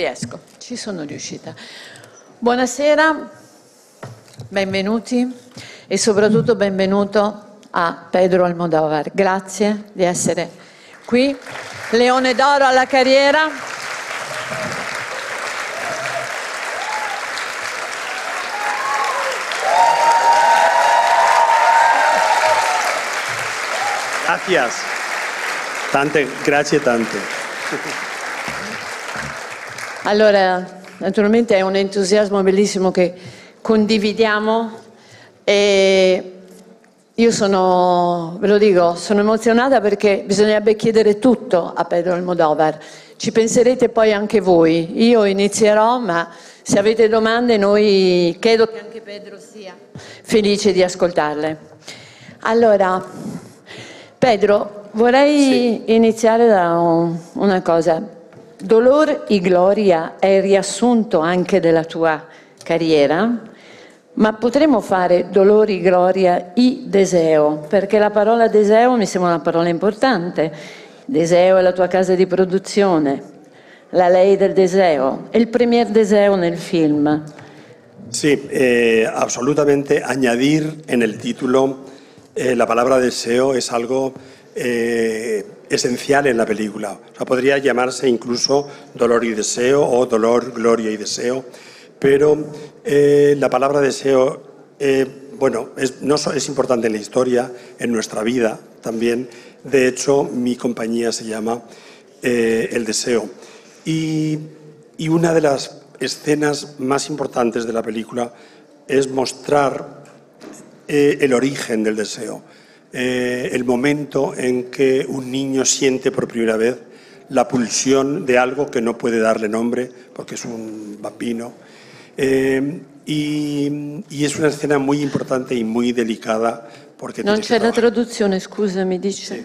Riesco, ci sono riuscita. Buonasera, benvenuti e soprattutto benvenuto a Pedro Almodovar. Grazie di essere qui. Leone d'oro alla carriera. Gracias. Tante, grazie tante. Allora, naturalmente è un entusiasmo bellissimo che condividiamo e io sono, ve lo dico, sono emozionata perché bisognerebbe chiedere tutto a Pedro Almodovar. Ci penserete poi anche voi. Io inizierò, ma se avete domande noi credo che anche Pedro sia felice di ascoltarle. Allora, Pedro, vorrei sì. iniziare da un, una cosa. Dolor y gloria è il riassunto anche della tua carriera, ma potremmo fare dolori, gloria y deseo, perché la parola deseo mi sembra una parola importante. Deseo è la tua casa di produzione, la ley del deseo, è il premier deseo nel film. Sí, eh, absolutamente añadir en el eh, la palabra deseo es algo eh, esencial en la película. Podría llamarse incluso dolor y deseo o dolor, gloria y deseo, pero eh, la palabra deseo, eh, bueno, es, no es importante en la historia, en nuestra vida también. De hecho, mi compañía se llama eh, El Deseo. Y, una de las escenas más importantes de la película es mostrar el origen del deseo, eh, el momento en que un niño siente por primera vez la pulsión de algo que no puede darle nombre porque es un bambino. Eh, y, y, es una escena muy importante y muy delicada porque... Non c'è la traduzione, scusami, dice. Sì.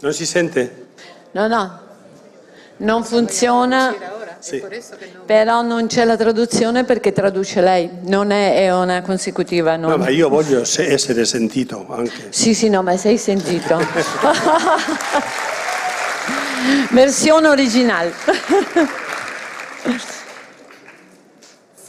Non si sente? No, no, non funziona. Sì. Però non c'è la traduzione perché traduce lei, non è, è una consecutiva. Non... No, ma io voglio essere sentito anche. Sì, sì, no, ma sei sentito. Versione originale.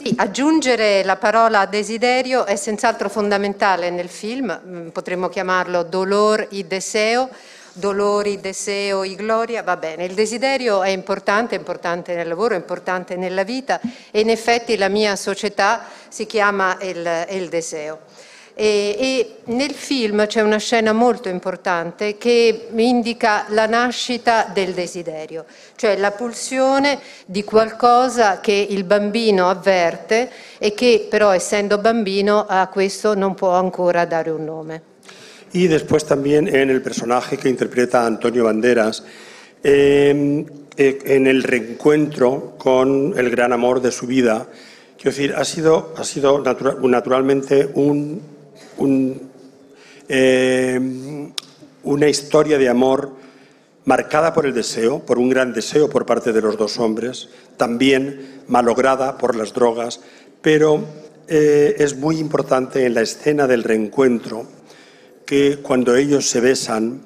Sì, aggiungere la parola desiderio è senz'altro fondamentale nel film, mm, potremmo chiamarlo dolor y deseo, dolori, deseo y gloria, va bene. Il desiderio è importante, è importante nel lavoro, è importante nella vita e in effetti la mia società si chiama il, il deseo. E, e, nel film c'è una scena molto importante che indica la nascita del desiderio, cioè la pulsione di qualcosa che il bambino avverte e che però essendo bambino a questo non può ancora dare un nome. Y después también en el personaje que interpreta Antonio Banderas, eh, eh, en el reencuentro con el gran amor de su vida, quiero decir, ha sido, ha sido natura, naturalmente eh, una historia de amor marcada por el deseo, por un gran deseo por parte de los dos hombres, también malograda por las drogas, pero eh, es muy importante en la escena del reencuentro que cuando ellos se besan,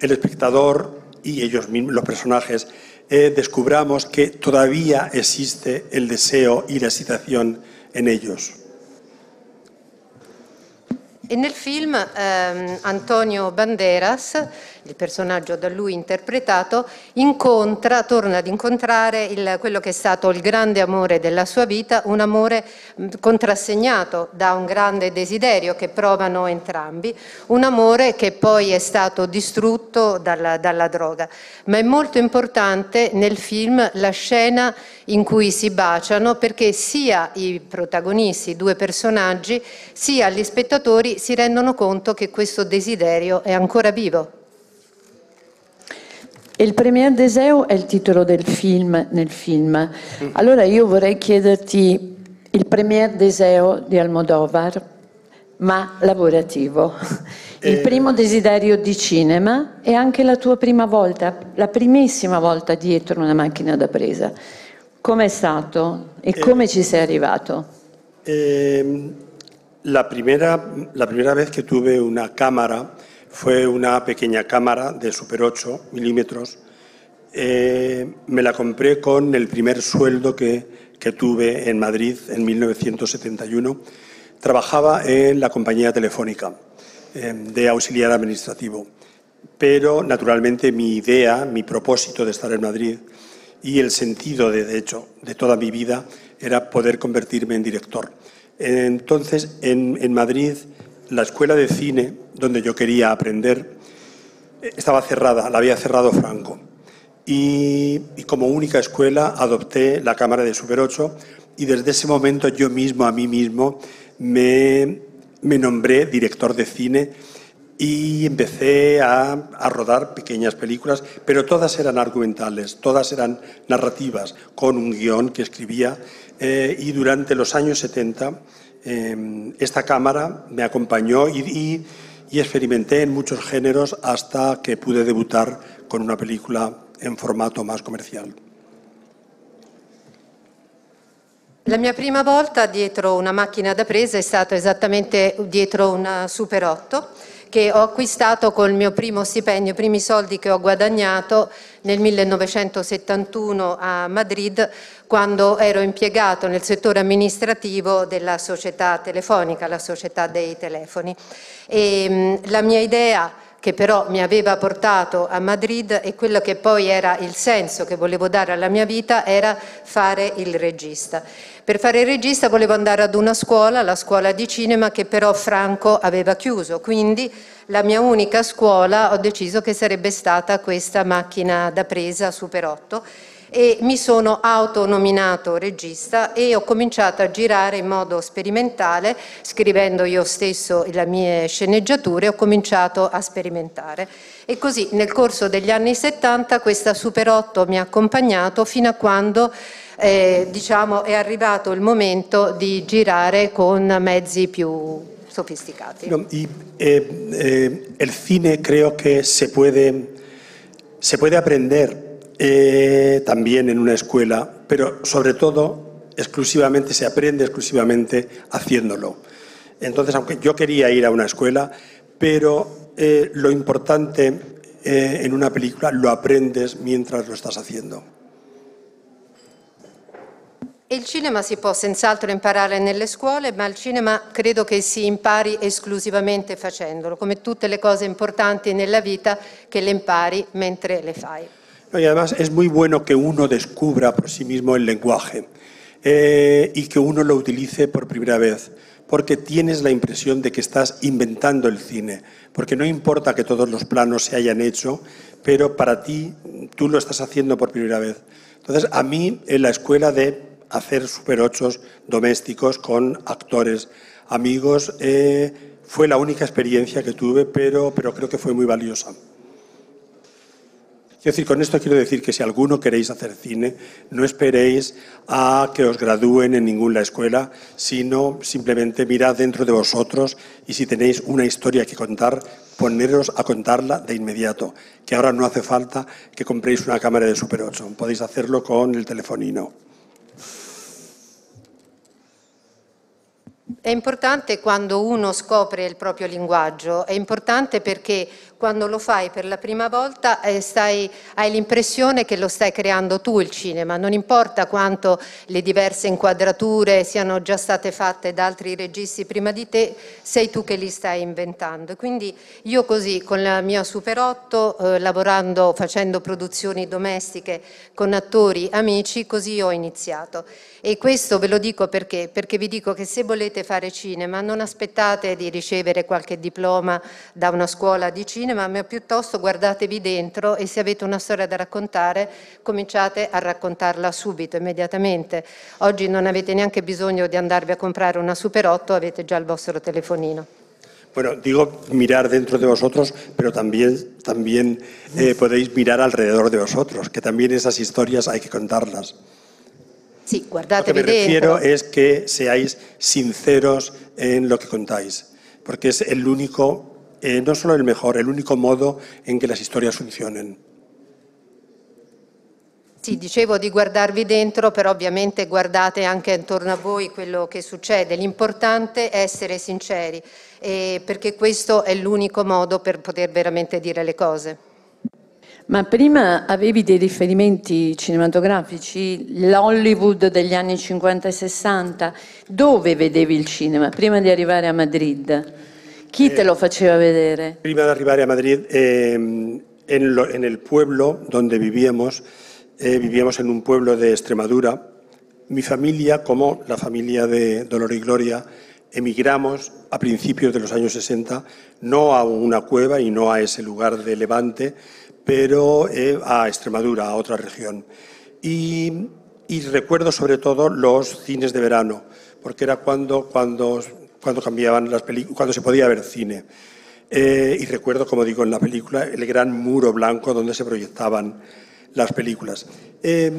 el espectador y ellos mismos, los personajes, eh, descubramos que todavía existe el deseo y la excitación en ellos. E nel film ehm, Antonio Banderas, il personaggio da lui interpretato, incontra, torna ad incontrare il, quello che è stato il grande amore della sua vita, un amore contrassegnato da un grande desiderio che provano entrambi, un amore che poi è stato distrutto dalla, dalla droga. Ma è molto importante nel film la scena in cui si baciano perché sia i protagonisti, i due personaggi, sia gli spettatori si rendono conto che questo desiderio è ancora vivo. Il Premier Deseo è il titolo del film nel film. Allora io vorrei chiederti il Premier Deseo di Almodovar, ma lavorativo. Il eh. primo desiderio di cinema e anche la tua prima volta, la primissima volta dietro una macchina da presa. Com'è stato e eh, come ci sei arrivato? Eh, la, primera, la primera vez que tuve una cámara fue una pequeña cámara de super 8 milímetros Eh, me la compré con el primer sueldo que, que tuve en Madrid en 1971. Trabajaba en la compañía telefónica eh, de auxiliar administrativo, pero naturalmente mi idea, mi propósito de estar en Madrid y el sentido, de, de hecho, de toda mi vida era poder convertirme en director. Entonces, en, en Madrid, la escuela de cine donde yo quería aprender eh, estaba cerrada, la había cerrado Franco. Y, como única escuela adopté la Cámara de Super 8 y desde ese momento yo mismo, a mí mismo, me, me nombré director de cine y empecé a, a, rodar pequeñas películas, pero todas eran argumentales, todas eran narrativas, con un guion que escribía. Eh, y durante los años 70 eh, esta cámara me acompañó y, y, y experimenté en muchos géneros hasta que pude debutar con una película en formato más comercial. La mia prima volta dietro una macchina da presa è stata esattamente dietro una Super 8 che ho acquistato col mio primo stipendio, i primi soldi che ho guadagnato nel 1971 a Madrid quando ero impiegato nel settore amministrativo della società telefonica, la società dei telefoni. E, la mia idea che però mi aveva portato a Madrid e quello che poi era il senso che volevo dare alla mia vita era fare il regista. Per fare il regista volevo andare ad una scuola, la scuola di cinema, che però Franco aveva chiuso, quindi la mia unica scuola ho deciso che sarebbe stata questa macchina da presa Super 8 e mi sono autonominato regista e ho cominciato a girare in modo sperimentale, scrivendo io stesso le mie sceneggiature, ho cominciato a sperimentare. E così nel corso degli anni 70 questa Super 8 mi ha accompagnato fino a quando eh, diciamo, è arrivato il momento di girare con mezzi più sofisticati. No, y, eh, eh, el cine creo que se puede, se puede aprender eh, también en una escuela, pero sobre todo exclusivamente se aprende exclusivamente haciéndolo. Entonces, aunque yo quería ir a una escuela, pero eh, lo importante eh, en una película lo aprendes mientras lo estás haciendo. Il cinema si può senz'altro imparare nelle scuole, ma il cinema credo che si impari esclusivamente facendolo, come tutte le cose importanti nella vita che le impari mentre le fai. Y además es muy bueno que uno descubra por sí mismo el lenguaje eh, y que uno lo utilice por primera vez, porque tienes la impresión de que estás inventando el cine, porque no importa que todos los planos se hayan hecho, pero para ti tú lo estás haciendo por primera vez. Entonces, a mí en la escuela de hacer super ochos domésticos con actores amigos eh, fue la única experiencia que tuve, pero, pero creo que fue muy valiosa. Quiero decir, con esto quiero decir que si alguno queréis hacer cine, no esperéis a que os gradúen en ninguna escuela, sino simplemente mirad dentro de vosotros y si tenéis una historia que contar, poneros a contarla de inmediato, que ahora no hace falta que compréis una cámara de Super 8, podéis hacerlo con el telefonino. È importante quando uno scopre il proprio linguaggio, è importante perché quando lo fai per la prima volta eh, stai, hai l'impressione che lo stai creando tu il cinema, non importa quanto le diverse inquadrature siano già state fatte da altri registi prima di te, sei tu che li stai inventando. Quindi io così con la mia Super 8, eh, lavorando, facendo produzioni domestiche con attori amici, così ho iniziato. E questo ve lo dico perché? Perché vi dico che se volete fare cinema non aspettate di ricevere qualche diploma da una scuola di cinema, ma piuttosto guardatevi dentro e se avete una storia da raccontare cominciate a raccontarla subito, immediatamente. Oggi non avete neanche bisogno di andarvi a comprare una Super 8, avete già il vostro telefonino. Bueno, digo mirar dentro de vosotros, pero también, también eh, podéis mirar alrededor de vosotros, que también esas historias hay que contarlas. Sí, Lo que me refiero es que seáis sinceros en lo que contáis, porque es el único, eh, no solo el mejor, el único modo en que las historias funcionen. Sì, dicevo di guardarvi dentro, però ovviamente guardate anche intorno a voi quello che succede. L'importante è essere sinceri, eh, perché questo è l'unico modo per poter veramente dire le cose. Ma prima avevi dei riferimenti cinematografici, l'Hollywood degli anni 50 e 60, dove vedevi il cinema prima di arrivare a Madrid? Chi te lo faceva vedere? Prima de arribar a Madrid, eh, en, lo- en el pueblo donde vivíamos, eh, vivíamos en un pueblo de Extremadura. Mi familia, como la familia de Dolor y Gloria, emigramos a principios de los años 60, no a una cueva y no a ese lugar de Levante, pero eh, a Extremadura, a otra región. Y, y recuerdo sobre todo los cines de verano, porque era cuando, cuando, cuando cambiaban las cuando se podía ver cine. Eh, y recuerdo, como digo en la película, el gran muro blanco donde se proyectaban las películas. Eh,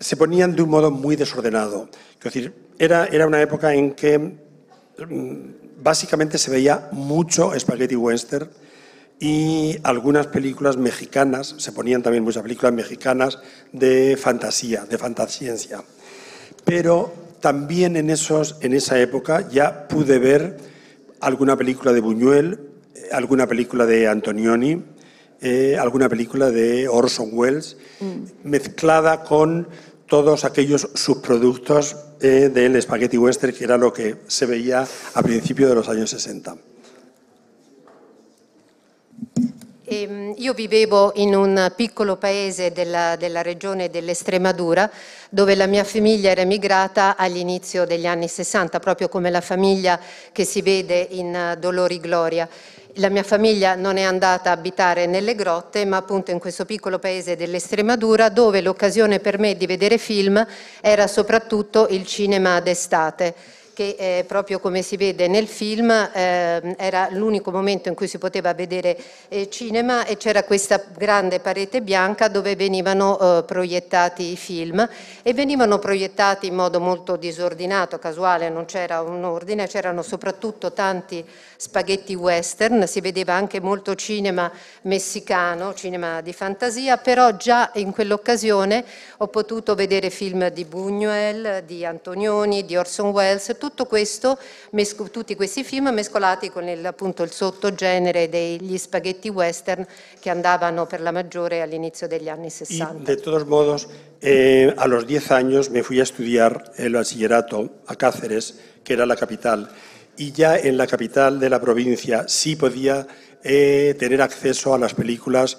se ponían de un modo muy desordenado. Quiero decir, era, era una época en que mm, básicamente se veía mucho spaghetti western y algunas películas mexicanas, se ponían también muchas películas mexicanas de fantasía, de fantasciencia. Pero también en, esos, en esa época ya pude ver alguna película de Buñuel, eh, alguna película de Antonioni, eh, alguna película de Orson Welles, mezclada con todos aquellos subproductos eh, del spaghetti western, que era lo que se veía a principios de los años 60. Io vivevo in un piccolo paese della, della regione dell'Estremadura dove la mia famiglia era emigrata all'inizio degli anni 60, proprio come la famiglia che si vede in eh, Dolori Gloria. La mia famiglia non è andata a abitare nelle grotte, ma appunto in questo piccolo paese dell'Estremadura dove l'occasione per me di vedere film era soprattutto il cinema d'estate che eh, proprio come si vede nel film eh, era l'unico momento in cui si poteva vedere eh, cinema e c'era questa grande parete bianca dove venivano eh, proiettati i film e venivano proiettati in modo molto disordinato, casuale, non c'era un ordine, c'erano soprattutto tanti spaghetti western, si vedeva anche molto cinema messicano, cinema di fantasia, però già in quell'occasione ho potuto vedere film di Buñuel, di Antonioni, di Orson Welles, tutto questo, tutti questi film mescolati con il, appunto il sottogenere degli spaghetti western che andavano per la maggiore all'inizio degli anni Y 60. de todos modos, eh, a los 10 años me fui a estudiar el bachillerato a Cáceres, que era la capital, y ya en la capital de la provincia sí podía eh, tener acceso a las películas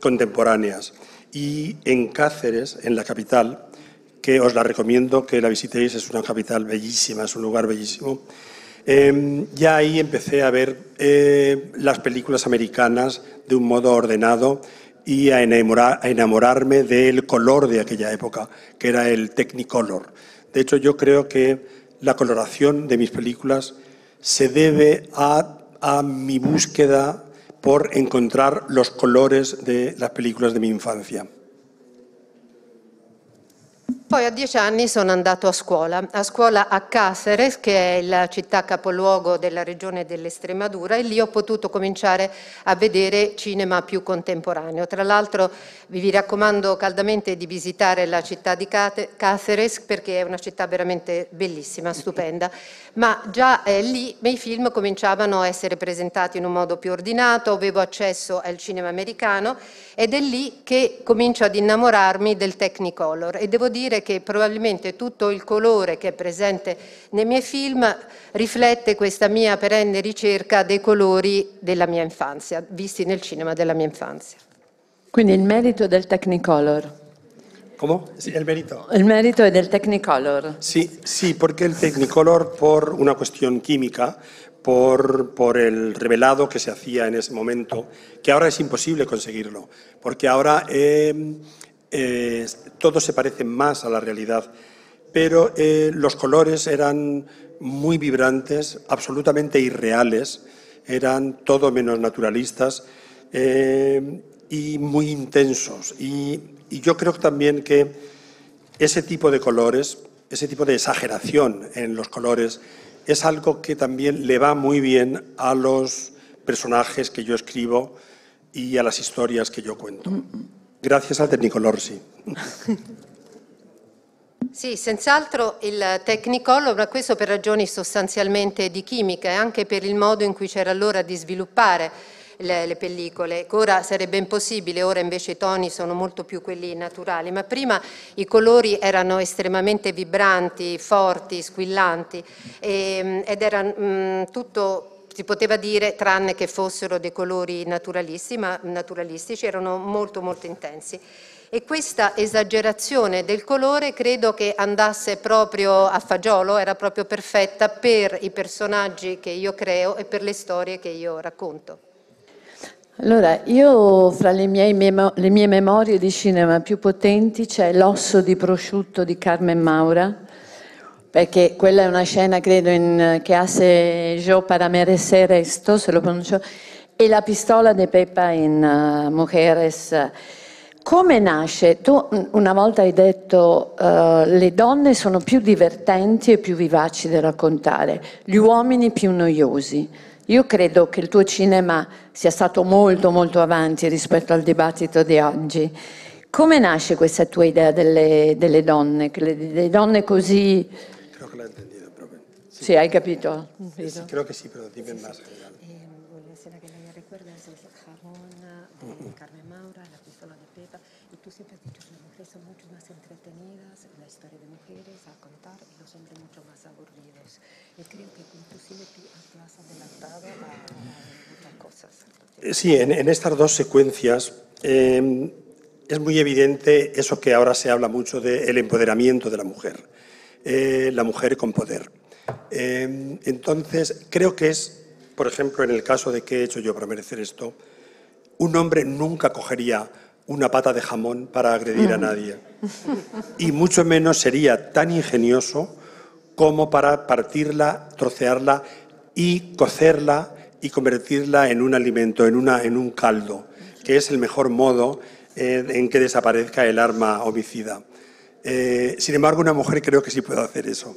contemporáneas. Y en Cáceres, en la capital, que os la recomiendo que la visitéis, es una capital bellísima, es un lugar bellísimo. Eh, ya ahí empecé a ver eh, las películas americanas de un modo ordenado y a, enamorar- a enamorarme del color de aquella época, que era el Technicolor. De hecho, yo creo que la coloración de mis películas se debe a mi búsqueda por encontrar los colores de las películas de mi infancia. Poi a dieci anni sono andato a scuola, a scuola a Cáceres, che è la città capoluogo della regione dell'Estremadura, e lì ho potuto cominciare a vedere cinema più contemporaneo. Tra l'altro vi raccomando caldamente di visitare la città di Cáceres perché è una città veramente bellissima, stupenda, ma già eh, lì i film cominciavano a essere presentati in un modo più ordinato, avevo accesso al cinema americano ed è lì che comincio ad innamorarmi del Technicolor e devo dire che probabilmente tutto il colore che è presente nei miei film riflette questa mia perenne ricerca dei colori della mia infanzia, visti nel cinema della mia infanzia. Quindi il merito del Technicolor. ¿Cómo? Sí, el mérito. Il merito è del Technicolor. Sí, sí, porque el Technicolor, por una cuestión química, por, el revelado que se hacía en ese momento, que ahora es imposible conseguirlo, porque ahora eh, todo se parece más a la realidad, pero eh, los colores eran muy vibrantes, absolutamente irreales, eran todo menos naturalistas eh, y muy intensos. Y yo creo también que ese tipo de colores, ese tipo de exageración en los colores, es algo que también le va muy bien a los personajes que yo escribo y a las historias que yo cuento. Gracias al Technicolor, sí. Sì, senz'altro il Technicolor, ma questo per ragioni sostanzialmente di chimica e anche per il modo in cui c'era allora di sviluppare le, le pellicole. Ora sarebbe impossibile, ora invece i toni sono molto più quelli naturali, ma prima i colori erano estremamente vibranti, forti, squillanti e, ed era mh, tutto si poteva dire, tranne che fossero dei colori naturalisti, ma naturalistici, erano molto molto intensi. E questa esagerazione del colore credo che andasse proprio a fagiolo, era proprio perfetta per i personaggi che io creo e per le storie che io racconto. Allora, io fra le mie, le mie memorie di cinema più potenti c'è L'osso di prosciutto di Carmen Maura, perché quella è una scena, credo, in, che hace yo para merecer esto, se lo pronuncio, e la pistola di Peppa in uh, Mujeres. Come nasce? Tu una volta hai detto uh, le donne sono più divertenti e più vivaci da raccontare, gli uomini più noiosi. Io credo che il tuo cinema sia stato molto molto avanti rispetto al dibattito di oggi. Come nasce questa tua idea delle, delle donne, delle donne così Creo que lo he entendido, profe. Sí, sí hai capito? Sí, creo que sí, pero dime más general. Eh, le recuerda es el jabón de Carmen Maura, la pistola de Pepa, y tú siempre has dicho que las mujeres son mucho más entretenidas, la historia de mujeres a contar y los hombres mucho creo que con tu cine tú has adelantado a, a muchas cosas. Sí, en, en estas dos secuencias eh, es muy evidente eso que ahora se habla mucho del empoderamiento de la mujer. Eh, la mujer con poder. Eh, entonces, creo que es, por ejemplo, en el caso de qué he hecho yo para merecer esto, un hombre nunca cogería una pata de jamón para agredir a nadie. Y mucho menos sería tan ingenioso como para partirla, trocearla y cocerla y convertirla en un alimento, en, una, en un caldo, que es el mejor modo eh, en que desaparezca el arma homicida. Eh, sin embargo, una mujer creo que sí puede hacer eso.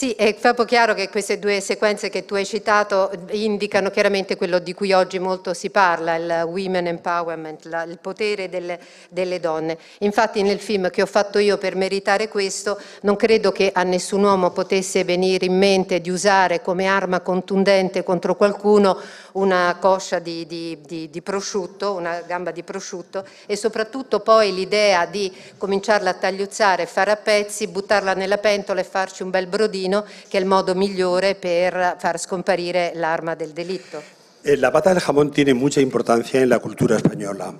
Sì, è proprio chiaro che queste due sequenze che tu hai citato indicano chiaramente quello di cui oggi molto si parla, il women empowerment, la, il potere delle, delle, donne. Infatti nel film che ho fatto io per meritare questo non credo che a nessun uomo potesse venire in mente di usare come arma contundente contro qualcuno una coscia di, di, di, di prosciutto, una gamba di prosciutto e soprattutto poi l'idea di cominciarla a tagliuzzare, fare a pezzi, buttarla nella pentola e farci un bel brodino asesino, che è il modo migliore per far scomparire l'arma del delitto. Eh, la pata del jamón tiene mucha importancia en la cultura española.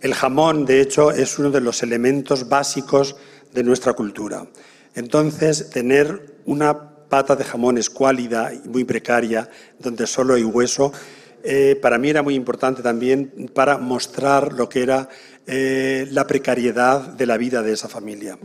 El jamón, de hecho, es uno de los elementos básicos de nuestra cultura. Entonces, tener una pata de jamón escuálida y muy precaria, donde solo hay hueso, eh, para mí era muy importante también para mostrar lo que era eh, la precariedad de la vida de esa familia.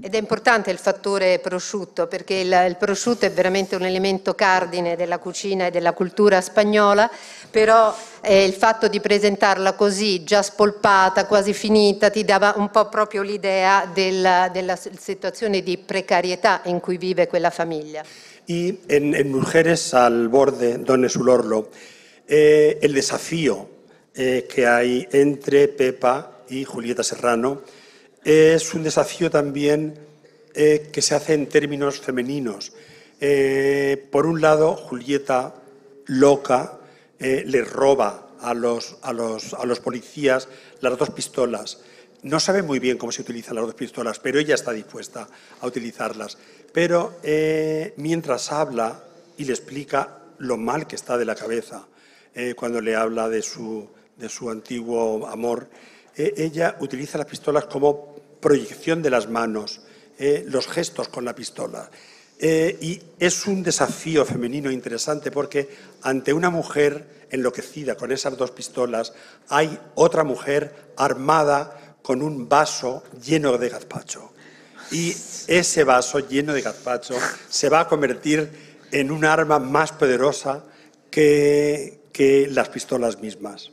Ed è importante il fattore prosciutto perché il, il, prosciutto è veramente un elemento cardine della cucina e della cultura spagnola, però eh, il fatto di presentarla così, già spolpata, quasi finita, ti dava un po' proprio l'idea della, della situazione di precarietà in cui vive quella famiglia. Y en, en Mujeres al borde, Donne sull'orlo, eh, el desafío eh, que hay entre Pepa y Julieta Serrano es un desafío también eh, que se hace en términos femeninos. Eh, por un lado, Julieta, loca, eh, le roba a los, a, los, a los policías las dos pistolas. No sabe muy bien cómo se utilizan las dos pistolas, pero ella está dispuesta a utilizarlas. Pero mientras habla y le explica lo mal que está de la cabeza, cuando le habla de su, de su antiguo amor, ella utiliza las pistolas como proyección de las manos, eh, los gestos con la pistola. Eh, y es un desafío femenino interesante porque ante una mujer enloquecida con esas dos pistolas hay otra mujer armada con un vaso lleno de gazpacho. Y ese vaso lleno de gazpacho se va a convertir en un arma más poderosa que las pistolas mismas.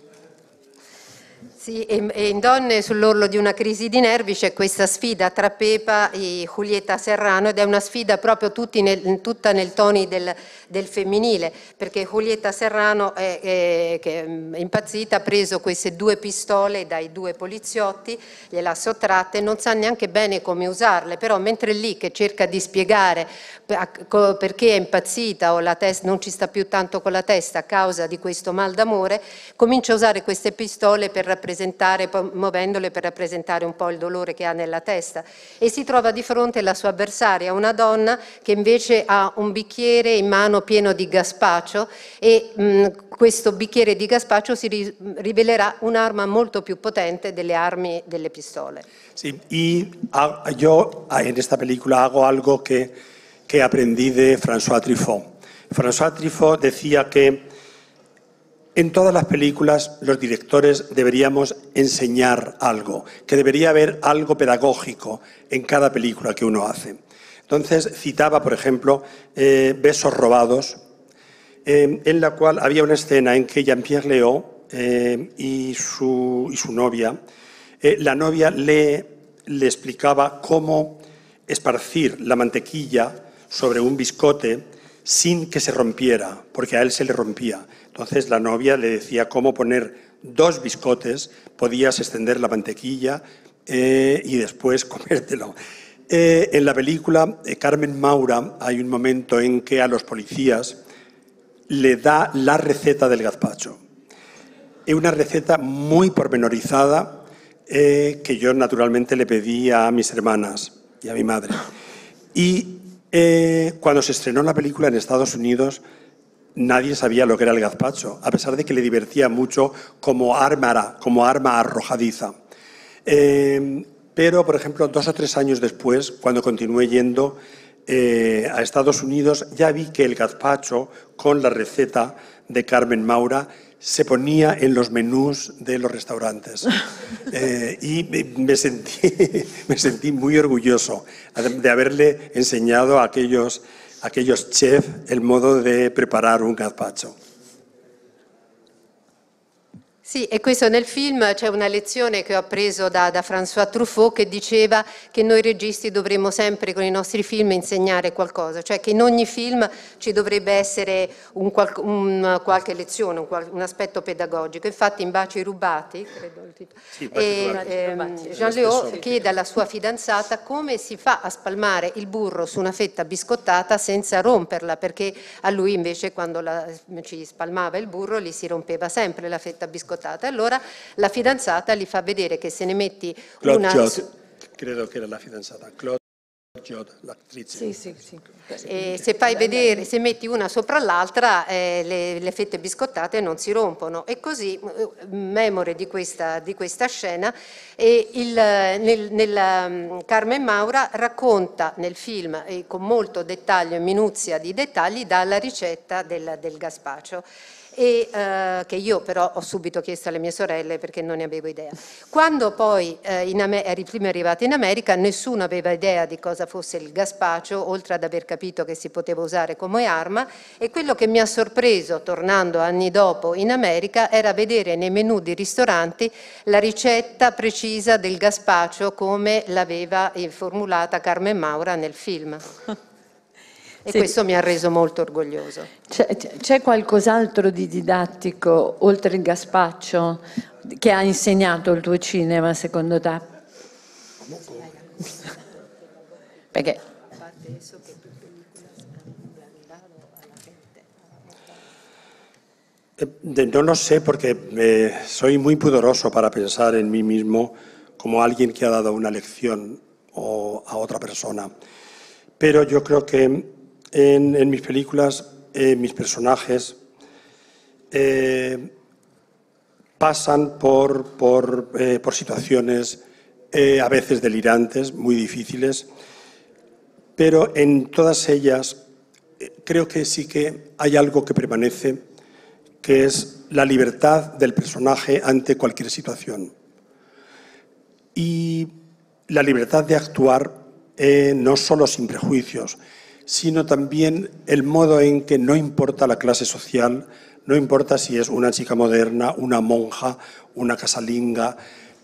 Sì, e in Donne sull'orlo di una crisi di nervi c'è questa sfida tra Pepa e Julieta Serrano ed è una sfida proprio nel, tutta nel toni del, del, femminile, perché Julieta Serrano è, è, è impazzita, ha preso queste due pistole dai due poliziotti, gliele ha sottratte, non sa neanche bene come usarle, però mentre lì che cerca di spiegare perché è impazzita o testa non ci sta più tanto con la testa a causa di questo mal d'amore, comincia a usare queste pistole per rappresentare rappresentare, muovendole per rappresentare un po' il dolore che ha nella testa e si trova di fronte alla sua avversaria, una donna che invece ha un bicchiere in mano pieno di gazpacio e mh, questo bicchiere di gazpacio si ri rivelerà un'arma molto più potente delle armi delle pistole. Sí, y yo en hago algo que, que aprendí de François Truffaut. François Truffaut decía que En todas las películas los directores deberíamos enseñar algo, que debería haber algo pedagógico en cada película que uno hace. Entonces citaba, por ejemplo, eh, Besos robados, eh, en la cual había una escena en que Jean-Pierre Léo eh, y, su, novia, la novia le, le explicaba cómo esparcir la mantequilla sobre un biscote sin que se rompiera, porque a él se le rompía. Entonces la novia le decía cómo poner dos biscotes, podías extender la mantequilla eh, y después comértelo. Eh, en la película eh, Carmen Maura hay un momento en que a los policías le da la receta del gazpacho. Es una receta muy pormenorizada que yo naturalmente le pedí a mis hermanas y a mi madre. Y cuando se estrenó la película en Estados Unidos, nadie sabía lo que era el gazpacho, a pesar de que le divertía mucho como arma, como arma arrojadiza. Eh, pero, por ejemplo, dos o tres años después, cuando continué yendo eh, a Estados Unidos, ya vi que el gazpacho, con la receta de Carmen Maura, se ponía en los menús de los restaurantes. Eh, y me sentí, me sentí muy orgulloso de haberle enseñado a aquellos aquellos chefs el modo de preparar un gazpacho. Sì, e questo nel film c'è una lezione che ho appreso da, da, François Truffaut che diceva che noi registi dovremmo sempre con i nostri film insegnare qualcosa, cioè che in ogni film ci dovrebbe essere un, qual, un qualche lezione, un, un, aspetto pedagogico. Infatti in Baci rubati, credo il titolo, sì, e, ehm, Jean Léo chiede alla sua fidanzata come si fa a spalmare il burro su una fetta biscottata senza romperla, perché a lui invece quando la, ci spalmava il burro gli si rompeva sempre la fetta biscottata scottata. Allora la fidanzata gli fa vedere che se ne metti Claude una... Jod, credo che era la fidanzata, Claude Jod, l'attrice. Sì, sì, sì. E se fai vedere, se metti una sopra l'altra, eh, le, le, fette biscottate non si rompono. E così, eh, memore di questa, di questa scena, e il, nel, nel, mm, Carmen Maura racconta nel film, e con molto dettaglio e minuzia di dettagli, dalla ricetta del, del gazpacio e eh, che io però ho subito chiesto alle mie sorelle perché non ne avevo idea. Quando poi eh, eri prima arrivata in America nessuno aveva idea di cosa fosse il gazpacio, oltre ad aver capito che si poteva usare come arma e quello che mi ha sorpreso tornando anni dopo in America era vedere nei menù di ristoranti la ricetta precisa del gazpacio come l'aveva formulata Carmen Maura nel film. E sì. questo mi ha reso molto orgoglioso. C'è, qualcos'altro di didattico, oltre il Gaspaccio, che ha insegnato il tuo cinema, secondo te? Perché... Eh, no lo sé porque eh, soy muy pudoroso para pensar en mí mismo como alguien que ha dado una lección o a otra persona. Pero yo creo que en, mis películas, eh, mis personajes eh, pasan por, eh, situaciones a veces delirantes, muy difíciles, pero en todas ellas creo que sí que hay algo que permanece, que es la libertad del personaje ante cualquier situación. Y la libertad de actuar no solo sin prejuicios, sino también el modo en que no importa la clase social, no importa si es una chica moderna, una monja, una casalinga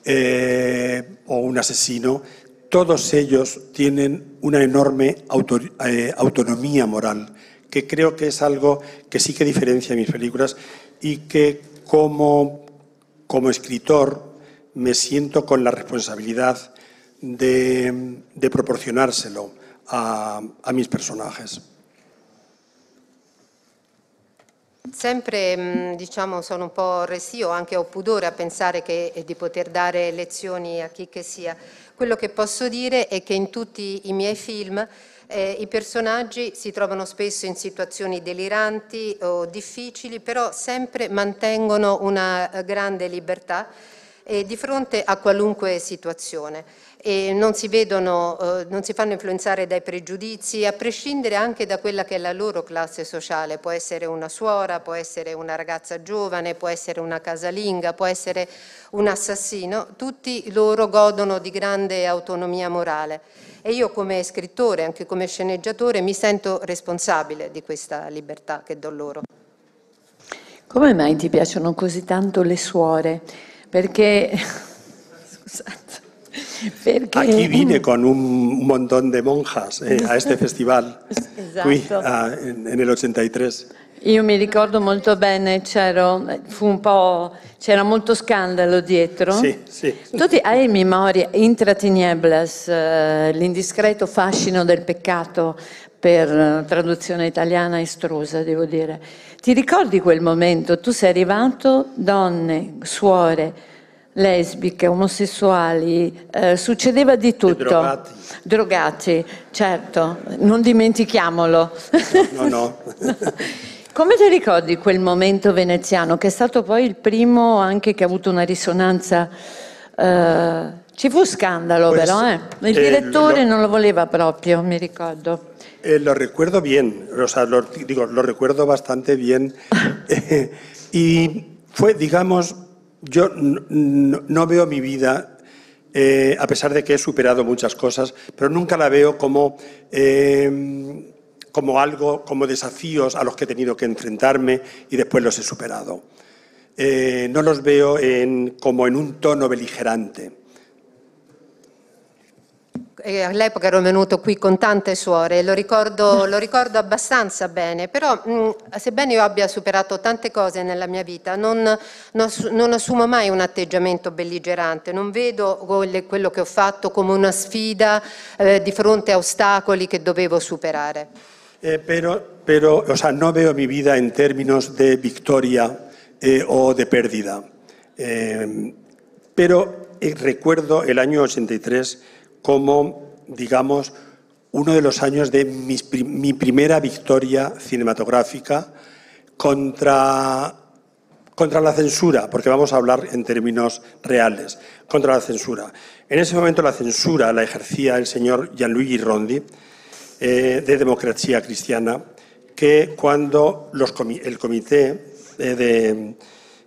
eh, o un asesino, todos ellos tienen una enorme eh, autonomía moral, que creo que es algo que sí que diferencia mis películas y que como, como escritor me siento con la responsabilidad de, de proporcionárselo a, a mis personajes. Sempre mm, diciamo, sono un po' restio, anche ho pudore a pensare che, di poter dare lezioni a chi che sia. Quello che posso dire è che in tutti i miei film eh, I personaggi si trovano spesso in situazioni deliranti o difficili, però sempre mantengono una grande libertà eh, di fronte a qualunque situazione e non si, vedono, eh, non si fanno influenzare dai pregiudizi, a prescindere anche da quella che è la loro classe sociale, può essere una suora, può essere una ragazza giovane, può essere una casalinga, può essere un assassino, tutti loro godono di grande autonomia morale e io come scrittore, anche come sceneggiatore, mi sento responsabile di questa libertà che do loro. Come mai ti piacciono così tanto le suore? Perché... Scusate. Perché... Aquí vine con un montón de monjas eh, a este festival, esatto. qui a, nel 83. Io mi ricordo molto bene, c'era molto scandalo dietro. Sì, sì. Tu ti, hai in memoria Intra Tinieblas, eh, l'indiscreto fascino del peccato per eh, traduzione italiana estrusa, devo dire. Ti ricordi quel momento? Tu sei arrivato, donne, suore, lesbiche, omosessuali, eh, succedeva di tutto. drogati. Drogati, certo, non dimentichiamolo. No, no. Come ti ricordi quel momento veneziano, che è stato poi il primo anche che ha avuto una risonanza... Eh, ci fu scandalo pues, però, eh? Il direttore lo, non lo voleva proprio, mi ricordo. Eh, lo recuerdo bien, o sea, lo, digo, lo recuerdo bastante bien. y fue, digamos, Yo no, veo mi vida, eh, a pesar de que he superado muchas cosas, pero nunca la veo como, em, como algo, como desafíos a los que he tenido que enfrentarme y después los he superado. Eh, no los veo como en un tono beligerante. Eh, all'epoca ero venuto qui con tante suore, lo ricordo, lo ricordo abbastanza bene, però mh, mm, sebbene io abbia superato tante cose nella mia vita, non, non, non assumo mai un atteggiamento belligerante, non vedo quello che ho fatto come una sfida eh, di fronte a ostacoli che dovevo superare. Eh, pero, pero, o sea, no veo mi vida en términos de victoria eh, o de pérdida. Eh, pero eh, recuerdo el año 83 como, digamos, uno de los años de mi primera victoria cinematográfica contra, contra la censura, porque vamos a hablar en términos reales, contra la censura. En ese momento la censura la ejercía el señor Gianluigi Rondi, eh, de Democracia Cristiana, que cuando el comité eh, de,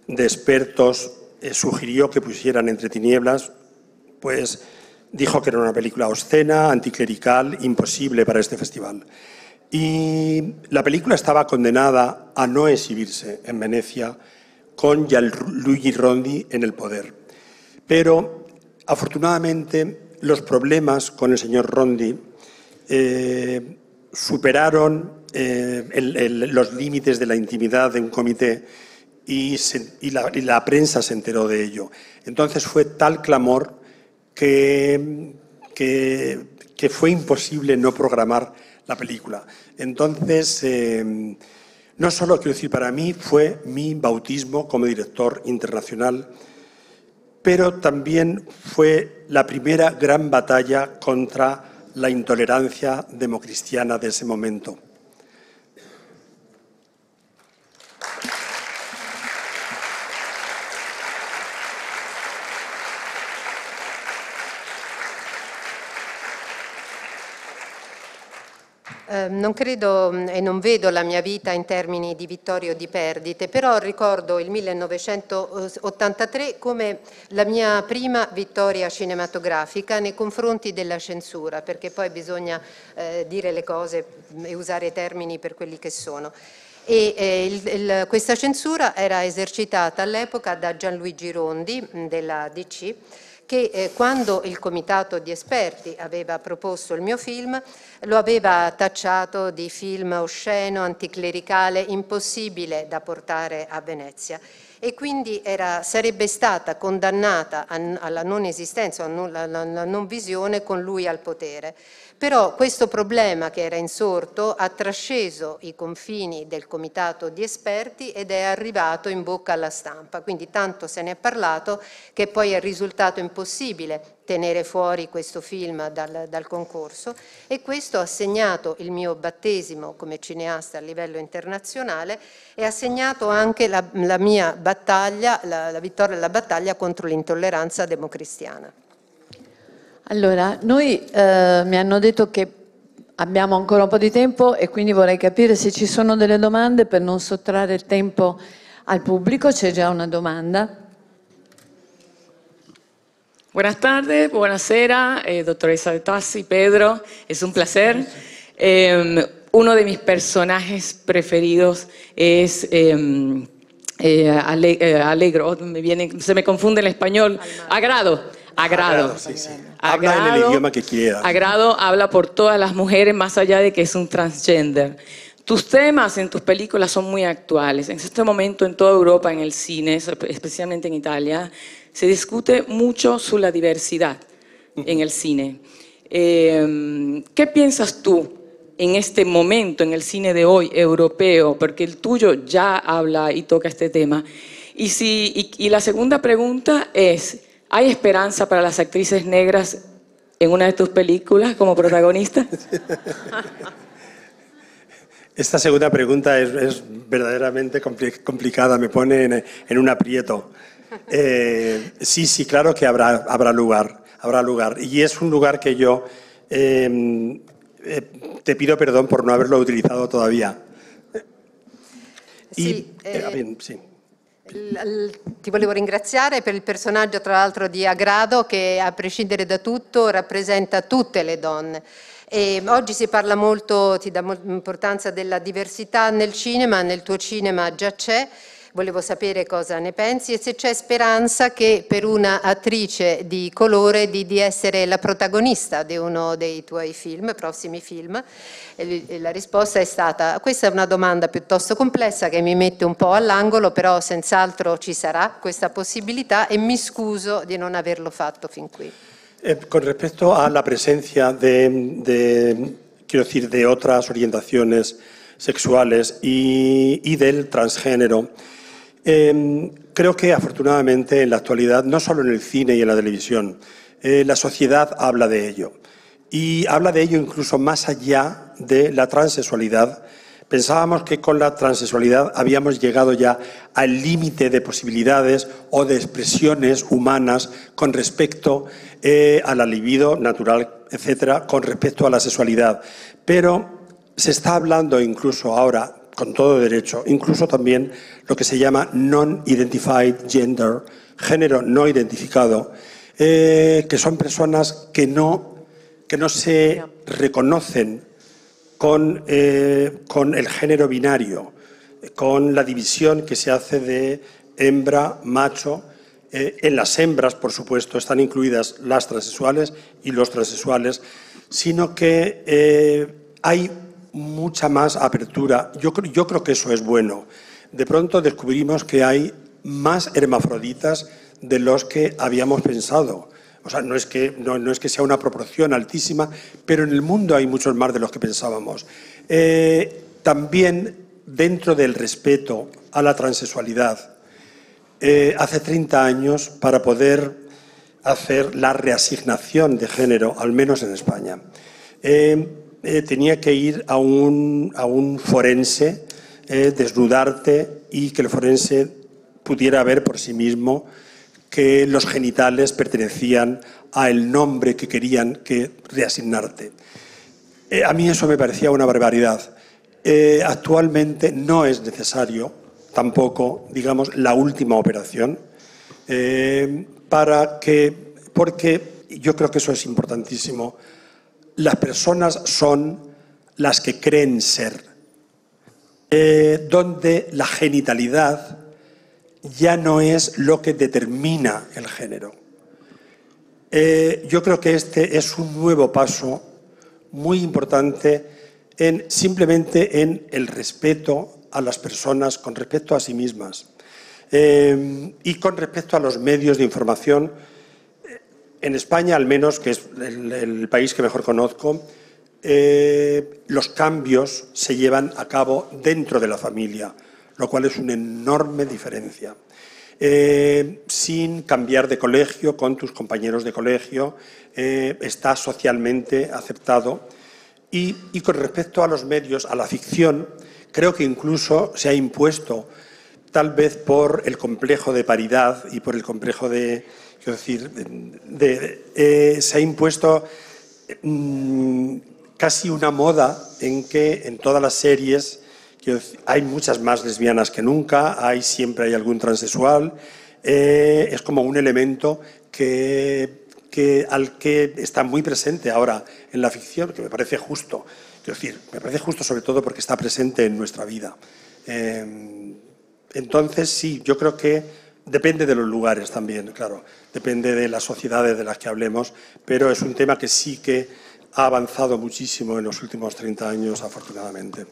de, expertos eh, sugirió que pusieran entre tinieblas, pues dijo que era una película obscena, anticlerical, imposible para este festival. Y la película estaba condenada a no exhibirse en Venecia con Gianluigi Rondi en el poder. Pero afortunadamente los problemas con el señor Rondi eh, superaron eh, los límites de la intimidad de un comité y, la, y la prensa se enteró de ello. Entonces fue tal clamor que, que, fue imposible no programar la película. Entonces, eh, no solo quiero decir, para mí fue mi bautismo como director internacional, pero también fue la primera gran batalla contra la intolerancia democristiana de ese momento. Ehm, non credo mm, e non vedo la mia vita in termini di vittorie o di perdite, però ricordo il 1983 come la mia prima vittoria cinematografica nei confronti della censura, perché poi bisogna eh, dire le cose e usare i termini per quelli che sono. E eh, il, il, questa censura era esercitata all'epoca da Gianluigi Rondi della DC che eh, quando il comitato di esperti aveva proposto il mio film lo aveva tacciato di film osceno, anticlericale, impossibile da portare a Venezia e quindi era, sarebbe stata condannata a, alla non esistenza, alla non visione con lui al potere. Però questo problema che era insorto ha trasceso i confini del comitato di esperti ed è arrivato in bocca alla stampa, quindi tanto se ne è parlato che poi è risultato impossibile tenere fuori questo film dal, dal, concorso e questo ha segnato il mio battesimo come cineasta a livello internazionale e ha segnato anche la, la mia battaglia, la, la vittoria della battaglia contro l'intolleranza democristiana. Allora, noi eh, mi hanno detto che abbiamo ancora un po' di tempo e quindi vorrei capire se ci sono delle domande per non sottrarre il tempo al pubblico. C'è già una domanda. Buenas tardes, buonasera, eh, doctora de Tassi, Pedro, es un placer. Eh, uno de mis personajes preferidos es eh, eh, eh, Alegro, me viene, se me confunde el español, Agrado. Agrado. sí, sí. Habla en el idioma que quiera. Agrado habla por todas las mujeres, más allá de que es un transgender. Tus temas en tus películas son muy actuales. En este momento en toda Europa, en el cine, especialmente en Italia, se discute mucho sobre la diversidad en el cine. Em, ¿Qué piensas tú en este momento, en el cine de hoy europeo? Porque el tuyo ya habla y toca este tema. Y, si, y la segunda pregunta es, ¿Hay esperanza para las actrices negras en una de tus películas como protagonista? Esta segunda pregunta es, verdaderamente complicada, me pone en, un aprieto. Eh, sí, sí, claro que habrá, habrá lugar, habrá lugar. Y es un lugar que yo em, eh, te pido perdón por no haberlo utilizado todavía. Sí, eh, sí. Ti volevo ringraziare per il personaggio tra l'altro di Agrado che a prescindere da tutto rappresenta tutte le donne. E oggi si parla molto, ti dà importanza della diversità nel cinema, nel tuo cinema già c'è, volevo sapere cosa ne pensi e se c'è speranza che per una attrice di colore di, di, essere la protagonista di uno dei tuoi film, prossimi film. E la risposta è stata, questa è una domanda piuttosto complessa che mi mette un po' all'angolo, però senz'altro ci sarà questa possibilità e mi scuso di non averlo fatto fin qui. Eh, con respecto a la presencia de, de, quiero decir, de otras orientaciones sexuales y, y del transgénero, Em, creo que afortunadamente en la actualidad, no solo en el cine y en la televisión, eh, la sociedad habla de ello. Y habla de ello incluso más allá de la transexualidad. Pensábamos que con la transexualidad habíamos llegado ya al límite de posibilidades o de expresiones humanas con respecto eh, a la libido natural, etcétera, con respecto a la sexualidad. Pero se está hablando incluso ahora con todo derecho, incluso también lo que se llama non-identified gender, género no identificado, eh, que son personas que no, que no se reconocen con, eh, con el género binario, con la división que se hace de hembra, macho. Eh, en las hembras, por supuesto, están incluidas las transexuales y los transexuales, sino que hay mucha más apertura. Yo, yo creo que eso es bueno. De pronto descubrimos que hay más hermafroditas de los que habíamos pensado. O sea, no es, que, no, es que sea una proporción altísima, pero en el mundo hay muchos más de los que pensábamos. Eh, también dentro del respeto a la transexualidad, eh, hace 30 años, para poder hacer la reasignación de género, al menos en España, eh, eh, tenía que ir a un, a un forense, eh, desnudarte y que el forense pudiera ver por sí mismo que los genitales pertenecían al nombre que querían que reasignarte. Eh, a mí eso me parecía una barbaridad. actualmente no es necesario tampoco, digamos, la última operación para que, porque yo creo que eso es importantísimo las personas son las que creen ser. eh, donde la genitalidad ya no es lo que determina el género. Eh, yo creo que este es un nuevo paso muy importante en, simplemente en el respeto a las personas, con respecto a sí mismas eh, y con respecto a los medios de información. En España, al menos, que es el, país que mejor conozco, eh, los cambios se llevan a cabo dentro de la familia, lo cual es una enorme diferencia. Eh, sin cambiar de colegio con tus compañeros de colegio, eh, está socialmente aceptado. Y, con respecto a los medios, a la ficción, creo que incluso se ha impuesto, tal vez por el complejo de paridad y por el complejo de, quiero decir, de, eh, se ha impuesto mmm, casi una moda en que en todas las series hay muchas más lesbianas que nunca, hay siempre hay algún transexual, eh, es como un elemento que, al que está muy presente ahora en la ficción, que me parece justo. Quiero decir, me parece justo sobre todo porque está presente en nuestra vida. Eh, entonces, sí, yo creo que depende de los lugares también, claro, depende de las sociedades de las que hablemos, pero es un tema que sí que ha avanzado muchísimo en los últimos 30 años, afortunadamente.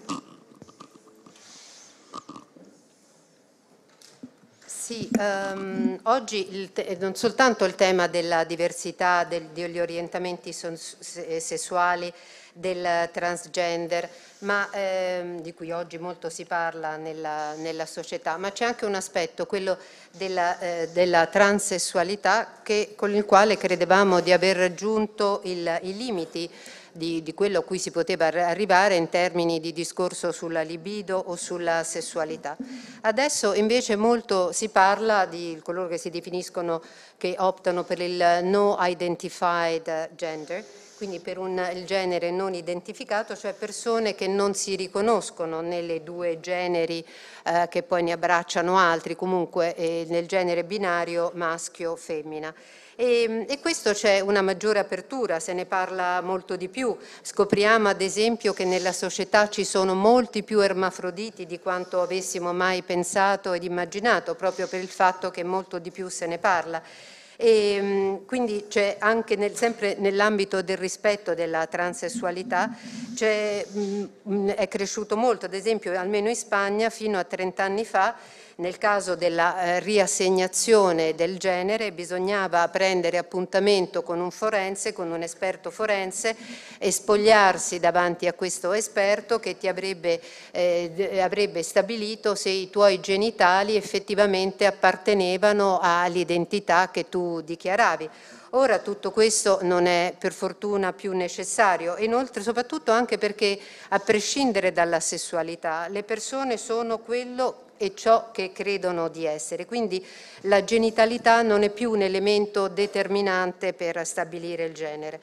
Sì, um, oggi te- non soltanto il tema della diversità del, degli orientamenti sessuali, del transgender, ma, ehm, di cui oggi molto si parla nella, nella società, ma c'è anche un aspetto, quello della, eh, della transessualità, che, con il quale credevamo di aver raggiunto il, i limiti di, di, quello a cui si poteva arrivare in termini di discorso sulla libido o sulla sessualità. Adesso invece molto si parla di coloro che si definiscono, che optano per il no identified gender, quindi per un, il genere non identificato, cioè persone che non si riconoscono nelle due generi eh, che poi ne abbracciano altri, comunque eh, nel genere binario maschio-femmina. E, e, questo c'è una maggiore apertura, se ne parla molto di più. Scopriamo ad esempio che nella società ci sono molti più ermafroditi di quanto avessimo mai pensato ed immaginato, proprio per il fatto che molto di più se ne parla. E, quindi c'è anche nel, sempre nell'ambito del rispetto della transessualità mh, è cresciuto molto, ad esempio almeno in Spagna fino a 30 anni fa nel caso della eh, riassegnazione del genere bisognava prendere appuntamento con un forense, con un esperto forense e spogliarsi davanti a questo esperto che ti avrebbe, eh, avrebbe stabilito se i tuoi genitali effettivamente appartenevano all'identità che tu dichiaravi. Ora tutto questo non è per fortuna più necessario, inoltre soprattutto anche perché a prescindere dalla sessualità le persone sono quello e ciò che credono di essere. Quindi la genitalità non è più un elemento determinante per stabilire il genere.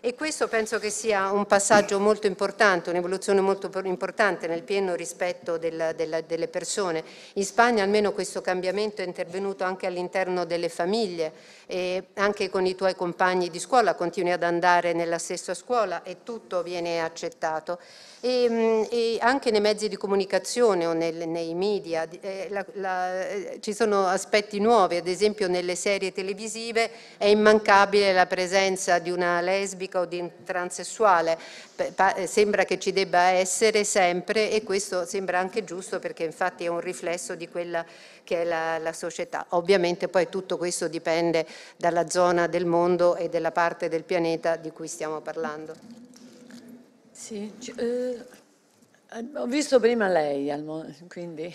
E questo penso che sia un passaggio molto importante, un'evoluzione molto importante nel pieno rispetto del, della, delle persone. In Spagna almeno questo cambiamento è intervenuto anche all'interno delle famiglie e anche con i tuoi compagni di scuola, continui ad andare nella stessa scuola e tutto viene accettato. E, e anche nei mezzi di comunicazione o nel, nei media eh, la, la, eh, ci sono aspetti nuovi, ad esempio nelle serie televisive è immancabile la presenza di una lesbica o di un transessuale, eh, sembra che ci debba essere sempre e questo sembra anche giusto perché infatti è un riflesso di quella che è la, la società. Ovviamente poi tutto questo dipende dalla zona del mondo e della parte del pianeta di cui stiamo parlando. Sì, eh, ho visto prima lei, quindi...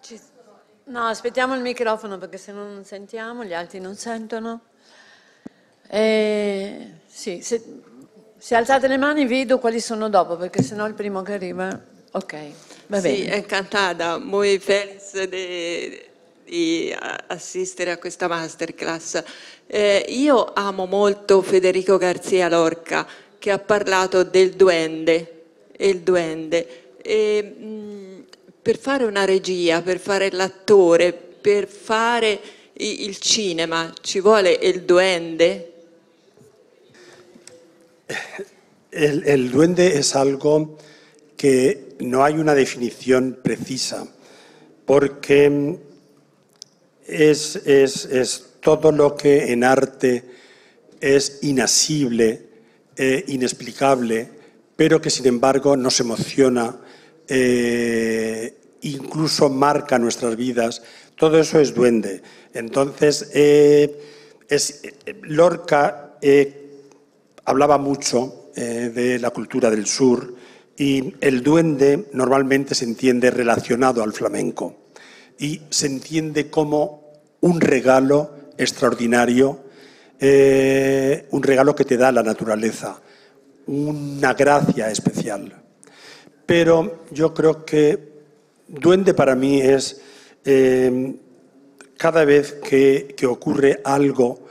Ci... No, aspettiamo il microfono perché se no non sentiamo, gli altri non sentono. Eh, sì, se, se, alzate le mani vedo quali sono dopo, perché se no il primo che arriva... Ok, va bene. Sì, encantada, muy feliz de, di assistere a questa masterclass. Eh, io amo molto Federico Garzia Lorca che ha parlato del duende, il duende. E, mh, per fare una regia, per fare l'attore, per fare il cinema ci vuole il duende? El, el duende es algo que no hay una definición precisa, porque es, todo lo que en arte es inasible, e inexplicable, pero que sin embargo nos emociona, eh, incluso marca nuestras vidas. Todo eso es duende. Entonces, eh, es, Lorca hablaba mucho de la cultura del sur, y el duende normalmente se entiende relacionado al flamenco y se entiende como un regalo extraordinario, eh, un regalo que te da la naturaleza, una gracia especial. Pero yo creo que duende para mí es eh, cada vez que, ocurre algo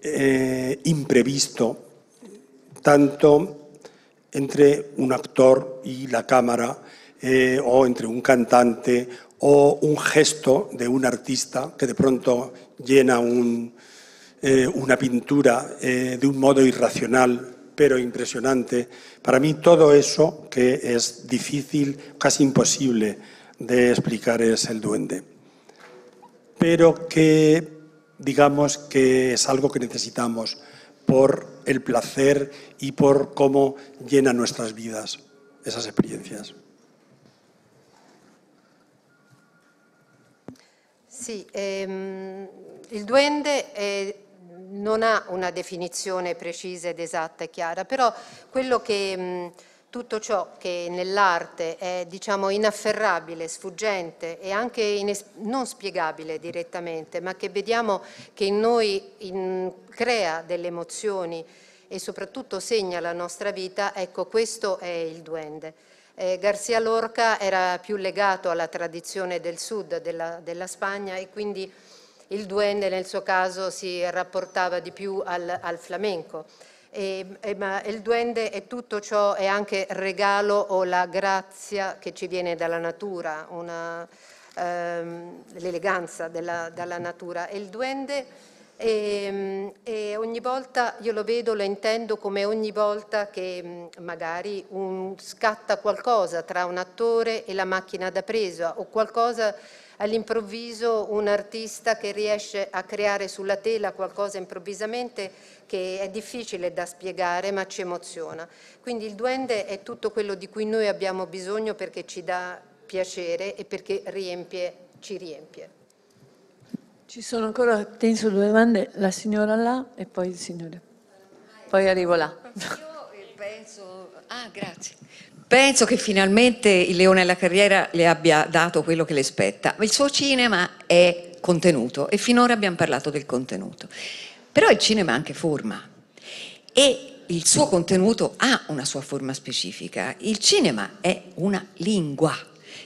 eh, imprevisto, tanto entre un actor y la cámara, o entre un cantante, o un gesto de un artista que de pronto llena eh, una pintura eh, de un modo irracional, pero impresionante. Para mí todo eso que es difícil, casi imposible de explicar es el duende. Pero que digamos que es algo que necesitamos por el placer y por cómo llena nuestras vidas esas experiencias. Sì, ehm, il duende è, non ha una definizione precisa ed esatta e chiara, però che mh, tutto ciò che nell'arte è diciamo, inafferrabile, sfuggente e anche non spiegabile direttamente, ma che vediamo che in noi in, crea delle emozioni e soprattutto segna la nostra vita, ecco questo è il duende. Eh, Garcia Lorca era più legato alla tradizione del sud della, della Spagna e quindi il duende nel suo caso si rapportava di più al, al flamenco. E, e, ma il duende è tutto ciò, è anche regalo o la grazia che ci viene dalla natura, ehm, l'eleganza dalla natura. E il duende e, e, ogni volta io lo vedo, lo intendo come ogni volta che magari un, scatta qualcosa tra un attore e la macchina da presa o qualcosa all'improvviso un artista che riesce a creare sulla tela qualcosa improvvisamente che è difficile da spiegare ma ci emoziona. Quindi il duende è tutto quello di cui noi abbiamo bisogno perché ci dà piacere e perché riempie, ci riempie. Ci sono ancora, penso, due domande, la signora là e poi il signore. Poi arrivo là. Io penso, ah grazie. Penso che finalmente il Leone alla carriera le abbia dato quello che le spetta. Il suo cinema è contenuto e finora abbiamo parlato del contenuto. Però il cinema ha anche forma e il suo contenuto ha una sua forma specifica. Il cinema è una lingua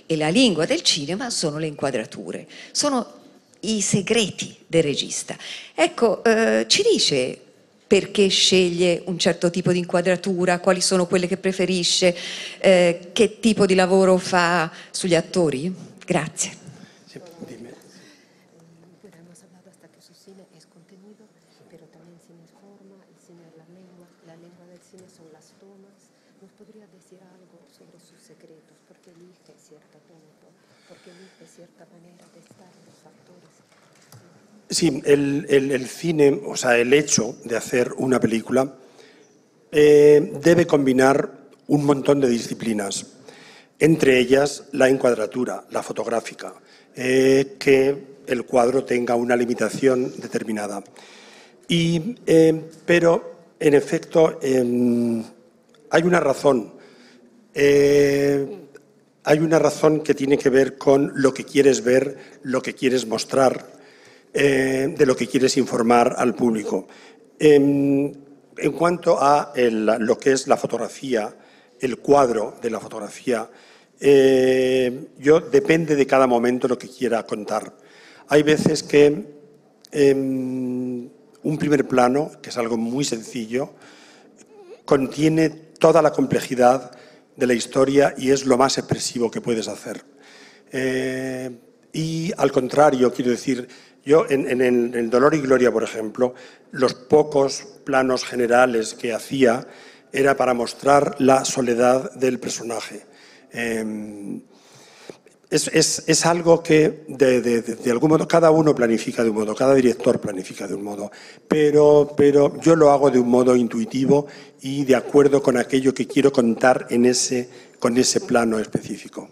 e la lingua del cinema sono le inquadrature, sono i segreti del regista. Ecco, eh, ci dice perché sceglie un certo tipo di inquadratura, quali sono quelle che preferisce, eh, che tipo di lavoro fa sugli attori? Grazie. Sí, el, cine, o sea, el hecho de hacer una película eh, debe combinar un montón de disciplinas, entre ellas la encuadratura, la fotográfica, eh, que el cuadro tenga una limitación determinada. Y, eh, pero, en efecto, em, hay una razón. hay una razón que tiene que ver con lo que quieres ver, lo que quieres mostrar eh, de lo que quieres informar al público. En, cuanto a lo que es la fotografía, el cuadro de la fotografía, eh, yo depende de cada momento lo que quiera contar. Hay veces que em, un primer plano, que es algo muy sencillo, contiene toda la complejidad de la historia y es lo más expresivo que puedes hacer. Eh, y al contrario, quiero decir, yo, en, el, Dolor y Gloria, por ejemplo, los pocos planos generales que hacía era para mostrar la soledad del personaje. Eh, es, algo que de, de, de, algún modo cada uno planifica de un modo, cada director planifica de un modo, pero, pero yo lo hago de un modo intuitivo y de acuerdo con aquello que quiero contar en ese, con ese plano específico.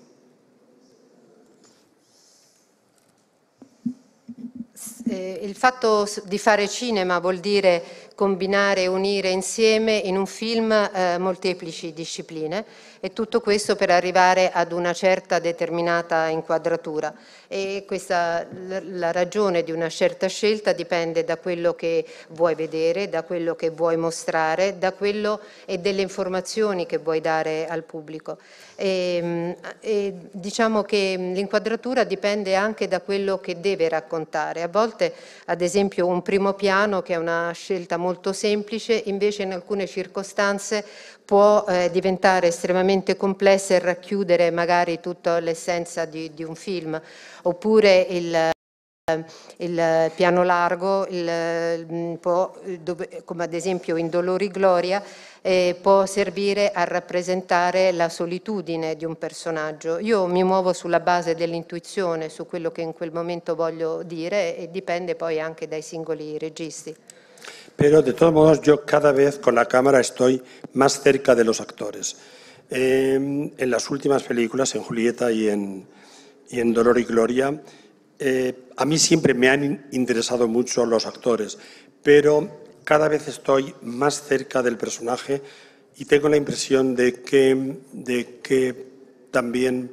Eh, il fatto di fare cinema vuol dire combinare e unire insieme in un film eh, molteplici discipline e tutto questo per arrivare ad una certa determinata inquadratura e questa, la ragione di una certa scelta dipende da quello che vuoi vedere, da quello che vuoi mostrare, da quello e delle informazioni che vuoi dare al pubblico. E, e diciamo che l'inquadratura dipende anche da quello che deve raccontare. A volte, ad esempio, un primo piano, che è una scelta molto semplice, invece in alcune circostanze può eh, diventare estremamente complessa e racchiudere magari tutta l'essenza di, di, un film, oppure il, il piano largo, il, dove, come ad esempio in Dolori Gloria, eh, può servire a rappresentare la solitudine di un personaggio. Io mi muovo sulla base dell'intuizione, su quello che in quel momento voglio dire e dipende poi anche dai singoli registi. Pero de todos modos yo cada vez con la cámara estoy más cerca de los actores. Eh, en las últimas películas, en Julieta y en, y en Dolor y Gloria, eh, a mí siempre me han interesado mucho los actores, pero cada vez estoy más cerca del personaje y tengo la impresión de que, de que también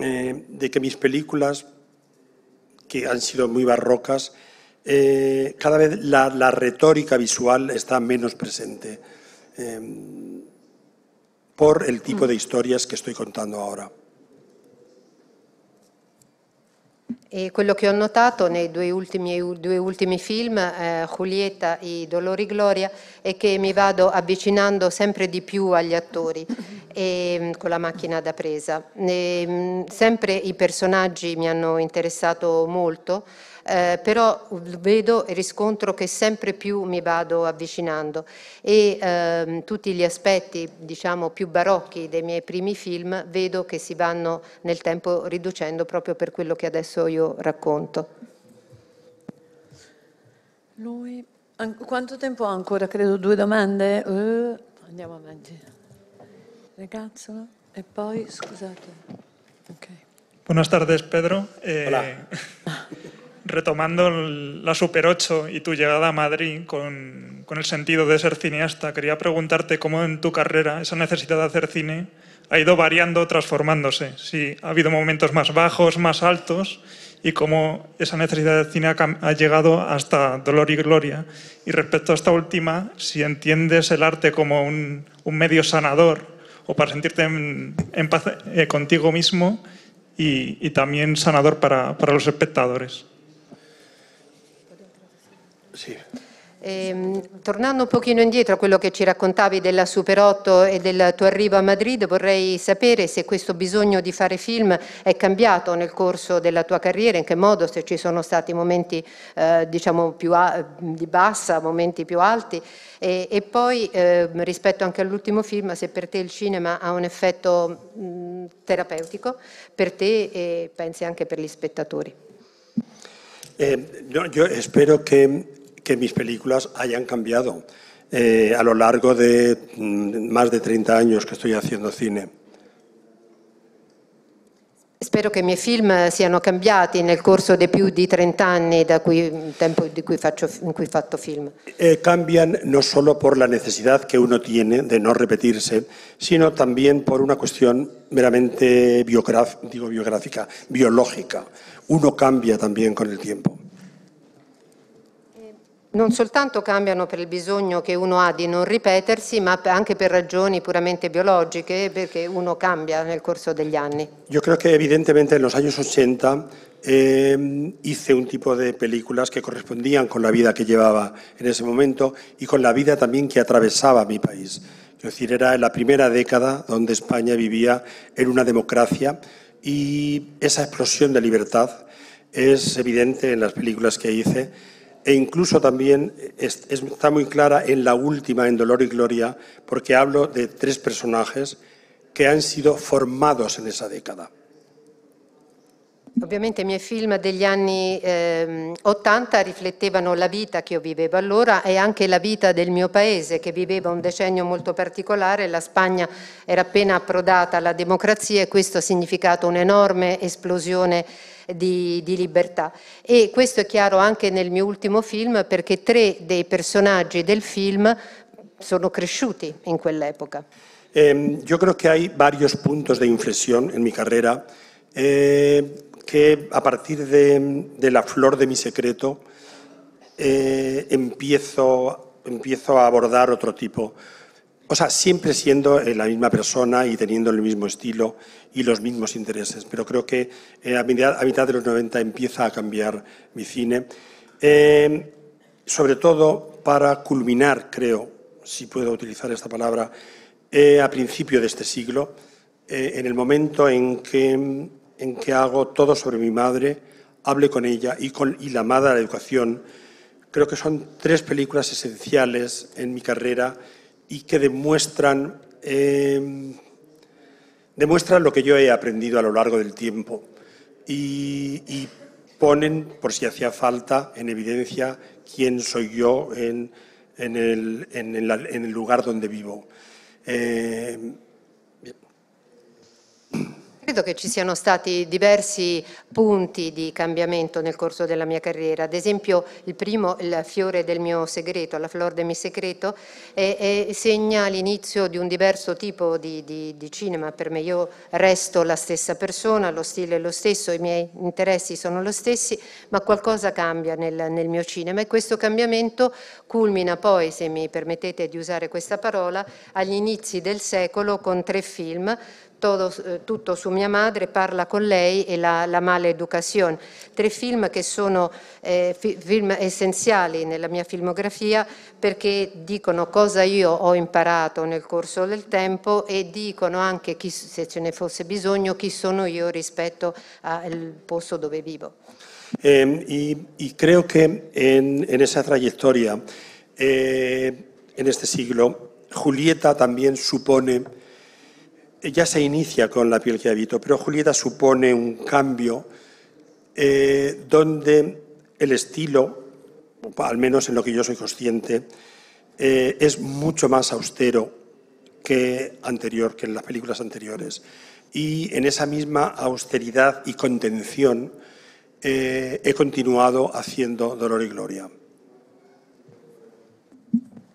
eh, de que mis películas, que han sido muy barrocas, eh, cada vez la, la, retórica visual está menos presente eh, por el tipo de historias que estoy contando ahora. E quello che ho notato nei due ultimi, due ultimi film, eh, Julieta e Dolori Gloria, è che mi vado avvicinando sempre di più agli attori e, con la macchina da presa. E, sempre i personaggi mi hanno interessato molto eh, però vedo e riscontro che sempre più mi vado avvicinando e ehm, tutti gli aspetti diciamo più barocchi dei miei primi film vedo che si vanno nel tempo riducendo proprio per quello che adesso io racconto. Lui, quanto tempo ha ancora? Credo due domande. Uh, andiamo avanti. Ragazzo, e poi scusate. Okay. Buenas tardes, Pedro. Eh, Hola. retomando la Super 8 y tu llegada a Madrid con, con, el sentido de ser cineasta, quería preguntarte cómo en tu carrera esa necesidad de hacer cine ha ido variando, transformándose. Si ha habido momentos más bajos, más altos y cómo esa necesidad de cine ha, ha llegado hasta Dolor y Gloria. Y respecto a esta última, si entiendes el arte como un, un medio sanador o para sentirte en, en paz eh, contigo mismo y, y también sanador para, para los espectadores. Sì. Eh, tornando un pochino indietro a quello che ci raccontavi della Super 8 e del tuo arrivo a Madrid, vorrei sapere se questo bisogno di fare film è cambiato nel corso della tua carriera, in che modo, se ci sono stati momenti eh, diciamo più di bassa, momenti più alti e, e poi eh, rispetto anche all'ultimo film, se per te il cinema ha un effetto mh, terapeutico, per te e pensi anche per gli spettatori. Eh, no, yo espero que que mis películas hayan cambiado eh, a lo largo de mm, más de 30 años que estoy haciendo cine. Spero che i miei film siano cambiati nel corso dei più di 30 anni da cui, tempo di cui faccio, in cui ho fatto film. Eh, cambian no solo por la necesidad que uno tiene de no repetirse, sino también por una cuestión meramente digo, biográfica, biológica. Uno cambia también con el tiempo. Non soltanto cambiano per il bisogno che uno ha di non ripetersi, ma anche per ragioni puramente biologiche, perché uno cambia nel corso degli anni. Yo creo que evidentemente en los años 80 eh, hice un tipo de películas que correspondían con la vida que llevaba en ese momento y con la vida también que atravesaba mi país. Es decir, era la primera década donde España vivía en una democracia y esa explosión de libertad es evidente en las películas que hice e incluso también es, está muy clara en la última, en Dolor y Gloria, porque hablo de tres personajes que han sido formados en esa década. Ovviamente i miei film degli anni ehm, 80 riflettevano la vita che io vivevo allora e anche la vita del mio paese che viveva un decennio molto particolare. La Spagna era appena approdata alla democrazia e questo ha significato un'enorme esplosione di, di, libertà. E questo è chiaro anche nel mio ultimo film perché tre dei personaggi del film sono cresciuti in quell'epoca. Eh, yo creo que hay varios puntos de inflexión en mi carrera. Eh, que a partir de, la flor de mi secreto eh, empiezo, empiezo a abordar otro tipo. O sea, siempre siendo eh, la misma persona y teniendo el mismo estilo y los mismos intereses. Pero creo que eh, a, mitad, a, mitad, de los 90 empieza a cambiar mi cine. sobre todo para culminar, creo, si puedo utilizar esta palabra, a principio de este siglo, en el momento en que en que hago todo sobre mi madre, hable con ella y, con, y la amada de la educación. Creo que son tres películas esenciales en mi carrera y que demuestran, eh, demuestran lo que yo he aprendido a lo largo del tiempo y, ponen, por si hacía falta, en evidencia quién soy yo en, en, el, en, el, lugar donde vivo. Eh, Credo che ci siano stati diversi punti di cambiamento nel corso della mia carriera. Ad esempio, il primo, il fiore del mio segreto, la flor del mio segreto, è, è, segna l'inizio di un diverso tipo di, di, di, cinema. Per me io resto la stessa persona, lo stile è lo stesso, i miei interessi sono lo stessi, ma qualcosa cambia nel, nel mio cinema e questo cambiamento culmina poi, se mi permettete di usare questa parola, agli inizi del secolo con tre film todo, eh, tutto su mia madre, Parla con lei e La, la maleducazione. Tre film che sono eh, film essenziali nella mia filmografia perché dicono cosa io ho imparato nel corso del tempo e dicono anche, chi, se ce ne fosse bisogno, chi sono io rispetto al posto dove vivo. Eh, y, y, creo que en, en esa trayectoria, eh, en este siglo, Julieta también supone ya se inicia con la piel que habito, pero Julieta supone un cambio eh, donde el estilo, al menos en lo que yo soy consciente, eh, es mucho más austero que anterior, que en las películas anteriores. Y en esa misma austeridad y contención eh, he continuado haciendo Dolor y Gloria.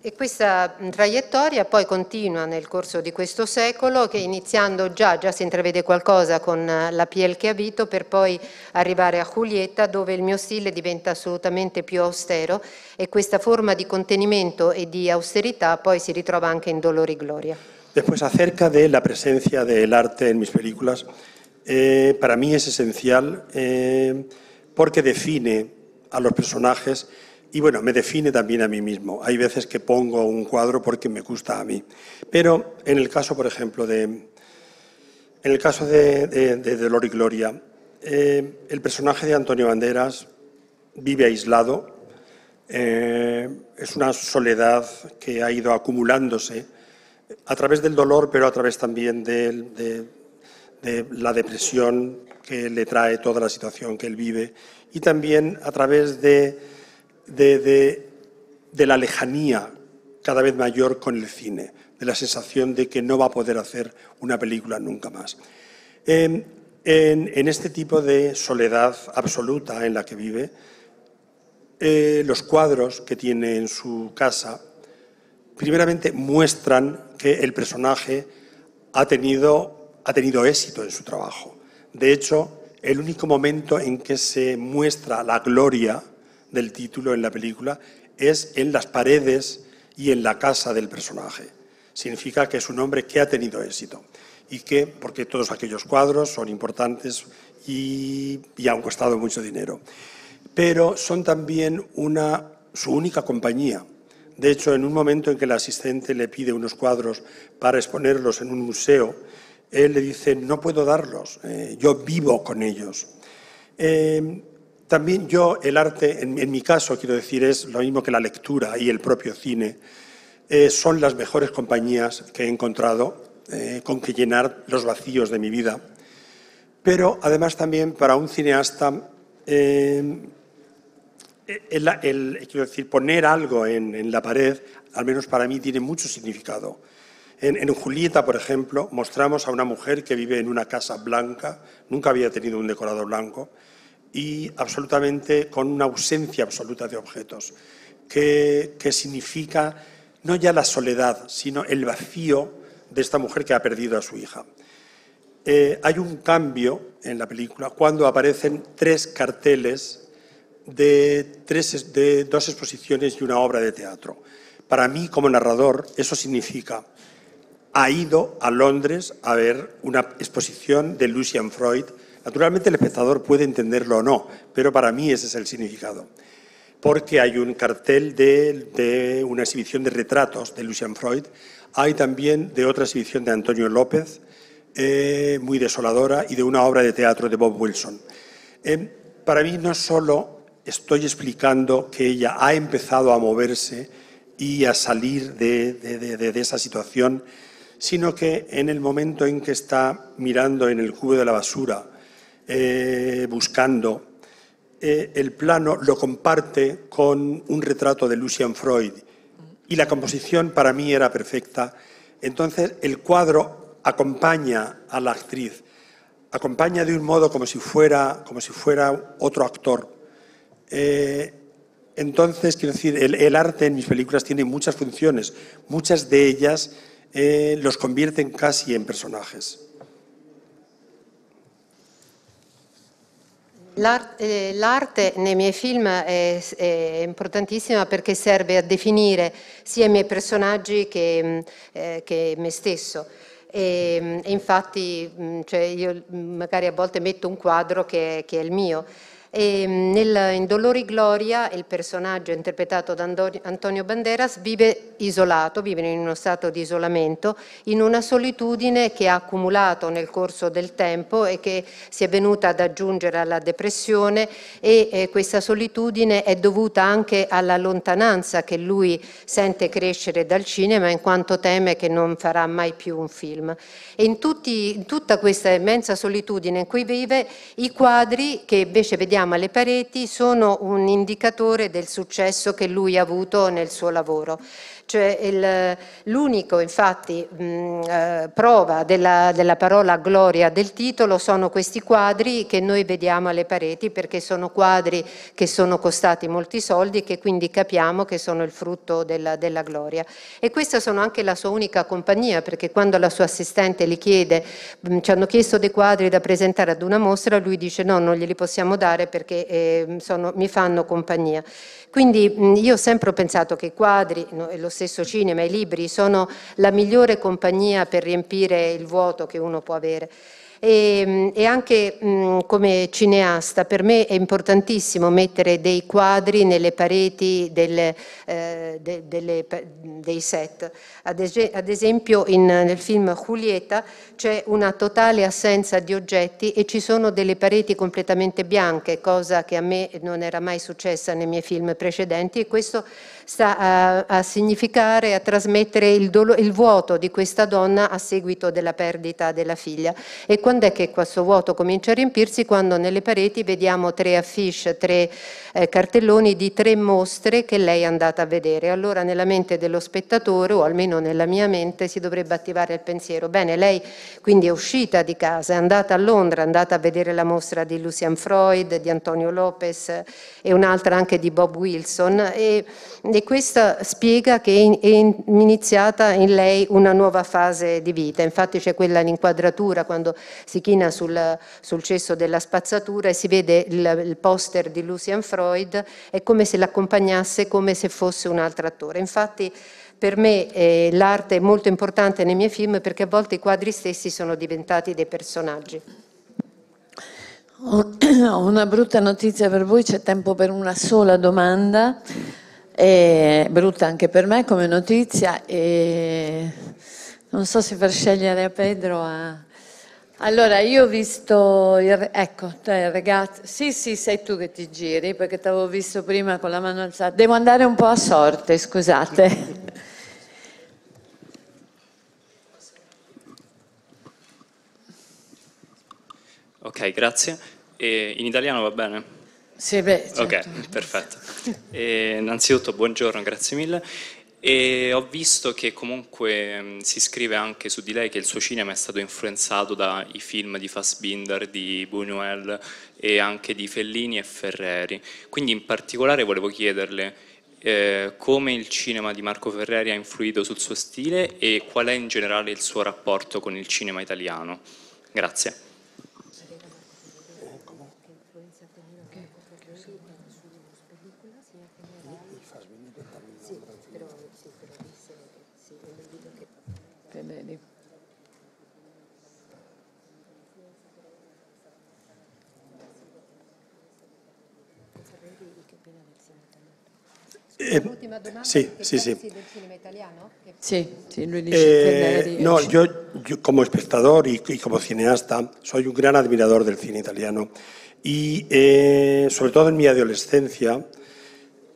E questa traiettoria poi continua nel corso di questo secolo che iniziando già, già si intravede qualcosa con la Piel che abito per poi arrivare a Julieta dove il mio stile diventa assolutamente più austero e questa forma di contenimento e di austerità poi si ritrova anche in Dolor y Gloria. Después acerca de la presencia del arte en mis películas, eh, para mí es esencial eh, porque define a los personajes Y bueno, me define también a mí mismo. Hay veces que pongo un cuadro porque me gusta a mí. Pero en el caso, por ejemplo, de, en el caso de, de, Dolor y Gloria, eh, el personaje de Antonio Banderas vive aislado. Eh, es una soledad que ha ido acumulándose a través del dolor, pero a través también de, de la depresión que le trae toda la situación que él vive y también a través de de, la lejanía cada vez mayor con el cine, de la sensación de que no va a poder hacer una película nunca más. En, este tipo de soledad absoluta en la que vive, eh, los cuadros que tiene en su casa, primeramente muestran que el personaje ha tenido, ha tenido éxito en su trabajo. De hecho, el único momento en que se muestra la gloria del título en la película es en las paredes y en la casa del personaje. Significa que es un hombre que ha tenido éxito y que, porque todos aquellos cuadros son importantes y, han costado mucho dinero, pero son también una, su única compañía. De hecho, en un momento en que el asistente le pide unos cuadros para exponerlos en un museo, él le dice, no puedo darlos, eh, yo vivo con ellos. Eh, también yo, el arte, en, mi caso, quiero decir, es lo mismo que la lectura y el propio cine. Eh, son las mejores compañías que he encontrado eh, con que llenar los vacíos de mi vida, pero además también para un cineasta eh, el, quiero decir, poner algo en, la pared, al menos para mí, tiene mucho significado. En, en, Julieta, por ejemplo, mostramos a una mujer que vive en una casa blanca, nunca había tenido un decorado blanco, y absolutamente con una ausencia absoluta de objetos, que, que significa no ya la soledad, sino el vacío de esta mujer que ha perdido a su hija. Eh, hay un cambio en la película cuando aparecen tres carteles de, tres, de dos exposiciones y una obra de teatro. Para mí, como narrador, eso significa ha ido a Londres a ver una exposición de Lucian Freud. Naturalmente el espectador puede entenderlo o no, pero para mí ese es el significado. Porque hay un cartel de, una exhibición de retratos de Lucian Freud, hay también de otra exhibición de Antonio López, eh, muy desoladora, y de una obra de teatro de Bob Wilson. Eh, para mí no solo estoy explicando que ella ha empezado a moverse y a salir de, esa situación, sino que en el momento en que está mirando en el cubo de la basura, eh, buscando, eh, el plano lo comparte con un retrato de Lucian Freud y la composición para mí era perfecta. Entonces el cuadro acompaña a la actriz, acompaña de un modo como si fuera, como si fuera otro actor. Eh, entonces, quiero decir, el, arte en mis películas tiene muchas funciones, muchas de ellas los convierten casi en personajes. L'arte nei miei film è, è, importantissima perché serve a definire sia i miei personaggi che, eh, che me stesso. E, e infatti cioè io magari a volte metto un quadro che, che è il mio. E mm, nel, in Dolori Gloria il personaggio interpretato da Antonio Banderas vive isolato, vive in uno stato di isolamento, in una solitudine che ha accumulato nel corso del tempo e che si è venuta ad aggiungere alla depressione e eh, questa solitudine è dovuta anche alla lontananza che lui sente crescere dal cinema in quanto teme che non farà mai più un film. E in, tutti, in tutta questa immensa solitudine in cui vive, i quadri che invece vediamo vediamo alle pareti sono un indicatore del successo che lui ha avuto nel suo lavoro. Cioè l'unico infatti mh, eh, prova della, della, parola gloria del titolo sono questi quadri che noi vediamo alle pareti perché sono quadri che sono costati molti soldi e che quindi capiamo che sono il frutto della, della gloria. E questa sono anche la sua unica compagnia perché quando la sua assistente gli chiede, mh, ci hanno chiesto dei quadri da presentare ad una mostra, lui dice no, non glieli possiamo dare perché eh, sono, mi fanno compagnia. Quindi io ho sempre pensato che i quadri lo stesso cinema, i libri sono la migliore compagnia per riempire il vuoto che uno può avere. E, e anche mh, come cineasta per me è importantissimo mettere dei quadri nelle pareti delle, eh, de, delle, dei set. Ad, es ad esempio in, nel film Julieta c'è una totale assenza di oggetti e ci sono delle pareti completamente bianche, cosa che a me non era mai successa nei miei film precedenti e questo sta a, a significare, a trasmettere il, il, vuoto di questa donna a seguito della perdita della figlia. E quando è che questo vuoto comincia a riempirsi? Quando nelle pareti vediamo tre affiche, tre eh, cartelloni di tre mostre che lei è andata a vedere. Allora nella mente dello spettatore, o almeno nella mia mente, si dovrebbe attivare il pensiero. Bene, lei quindi è uscita di casa, è andata a Londra, è andata a vedere la mostra di Lucian Freud, di Antonio Lopez e un'altra anche di Bob Wilson. E, e questo spiega che è iniziata in lei una nuova fase di vita. Infatti c'è quella l'inquadratura quando si china sul, sul, cesso della spazzatura e si vede il, il poster di Lucian Freud, è come se l'accompagnasse come se fosse un altro attore. Infatti per me eh, l'arte è molto importante nei miei film perché a volte i quadri stessi sono diventati dei personaggi. Ho una brutta notizia per voi, c'è tempo per una sola domanda è brutta anche per me come notizia e non so se per scegliere a Pedro a... Allora, io ho visto, il, ecco, te il ragazzo, sì sì, sei tu che ti giri, perché ti avevo visto prima con la mano alzata. Devo andare un po' a sorte, scusate. ok, grazie. E in italiano va bene? Sì, beh, certo. Ok, perfetto. E innanzitutto buongiorno, grazie mille. E ho visto che comunque mh, si scrive anche su di lei che il suo cinema è stato influenzato dai film di Fassbinder, di Buñuel e anche di Fellini e Ferreri. Quindi in particolare volevo chiederle eh, come il cinema di Marco Ferreri ha influito sul suo stile e qual è in generale il suo rapporto con il cinema italiano. Grazie. Eh, L'ultima domanda, del cinema italiano? Che- Sì, sì, lui dice Eh, no, yo, yo como espectador y, y como cineasta soy un gran admirador del cine italiano. Y eh, sobre todo en mi adolescencia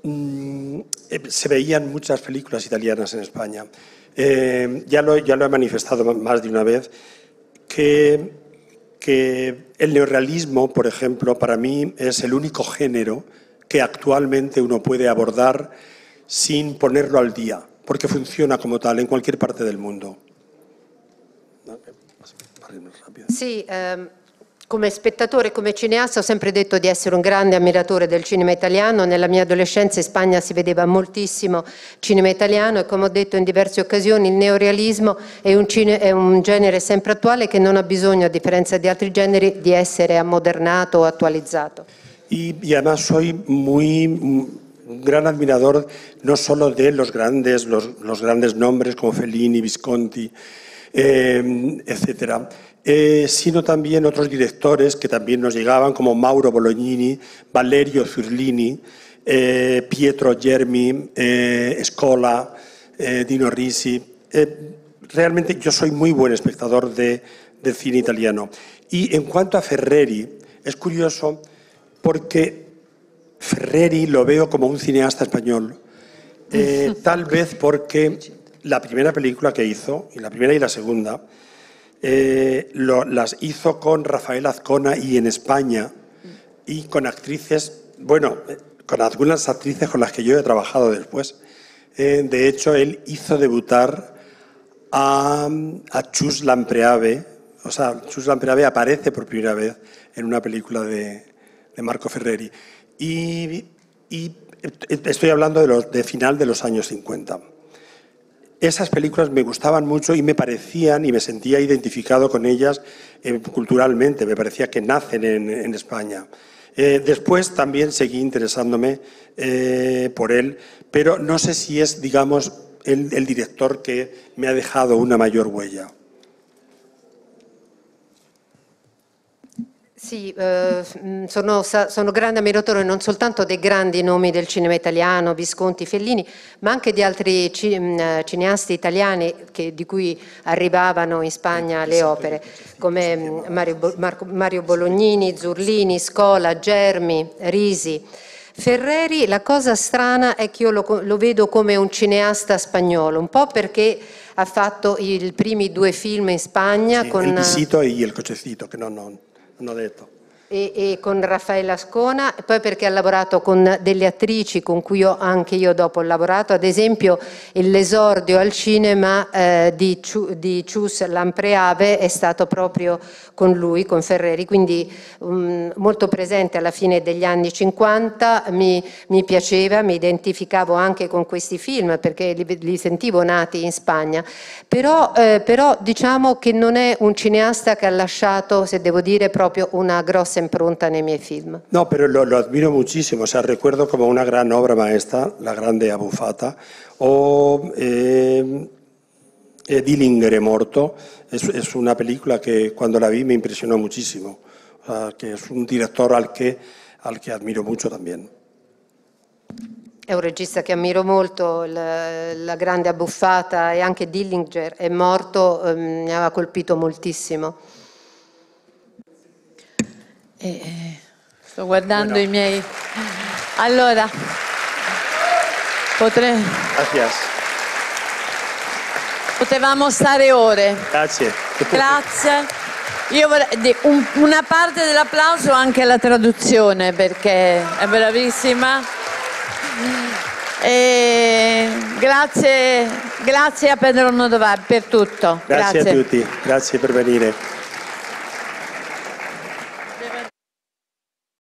mm, eh, se veían muchas películas italianas en España. Eh, ya, lo, ya lo he manifestado más de una vez que, que el neorrealismo, por ejemplo, para mí es el único género que actualmente uno puede abordar sin ponerlo al día, porque funciona como tal en cualquier parte del mundo. Sì, ehm, come spettatore, come cineasta ho sempre detto di essere un grande ammiratore del cinema italiano. Nella mia adolescenza in Spagna si vedeva moltissimo cinema italiano e come ho detto in diverse occasioni il neorealismo è un, è un genere sempre attuale che non ha bisogno, a differenza di altri generi, di essere ammodernato o attualizzato. Y, y además soy muy gran admirador no solo de los grandes, los, los grandes nombres como Fellini, Visconti, eh, etcétera, eh, sino también otros directores que también nos llegaban como Mauro Bolognini, Valerio Zurlini, eh, Pietro Germi, eh, Scola, eh, Dino Risi. Eh, realmente yo soy muy buen espectador de, del cine italiano. Y en cuanto a Ferreri, es curioso porque Ferreri lo veo como un cineasta español, eh, tal vez porque la primera película que hizo, y la primera y la segunda, eh, lo- las hizo con Rafael Azcona y en España, y con actrices, bueno, eh, con algunas actrices con las que yo he trabajado después. Eh, de hecho, él hizo debutar a, a Chus Lampreave, o sea, Chus Lampreave aparece por primera vez en una película de, de Marco Ferreri. Y, estoy hablando de, los, de final de los años 50. Esas películas me gustaban mucho y me parecían, y me sentía identificado con ellas eh, culturalmente, me parecía que nacen en, España. Eh, después también seguí interesándome eh, por él, pero no sé si es, digamos, el director que me ha dejado una mayor huella. Sì, eh, mh, sono, sono grande ammiratore non soltanto dei grandi nomi del cinema italiano, Visconti, Fellini, ma anche di altri mh, eh, cineasti italiani che- di cui arrivavano in Spagna le opere, come mh, Mario, Mario Bolognini, Zurlini, Scola, Germi, Risi. Ferreri, la cosa strana è che io lo, lo vedo come un cineasta spagnolo, un po' perché ha fatto i primi due film in Spagna Sí, con... el visito y el cochecito, que no, no, no ho detto. E, e con Raffaella Ascona, poi perché ha lavorato con delle attrici con cui io, anche io dopo ho lavorato, ad esempio l'esordio al cinema eh, di, Ciu- di Cius Lampreave è stato proprio con lui, con Ferreri, quindi um, molto presente alla fine degli anni 50, mi, mi piaceva, mi identificavo anche con questi film perché li, li sentivo nati in Spagna, però, eh, però diciamo che non è un cineasta che ha lasciato, se devo dire, proprio una grossa impronta nei miei film. No, pero lo, lo admiro muchísimo. O sea, recuerdo como una gran obra maestra, La Grande Abufata, o eh, eh, Dillinger è morto. Es, es una película que cuando la vi me impresionó muchísimo. O sea, que es un director al que, al que admiro mucho también. È un regista che ammiro molto, la, la grande abbuffata e anche Dillinger è morto, eh, mi aveva colpito moltissimo. Eh, eh, sto guardando i miei... Allora, potrei... Potevamo stare ore. Grazie. Grazie. Io vorrei un- una parte dell'applauso anche alla traduzione perché è bravissima. E grazie, grazie a Pedro Nodovar per tutto. Grazie, a tutti, grazie per venire.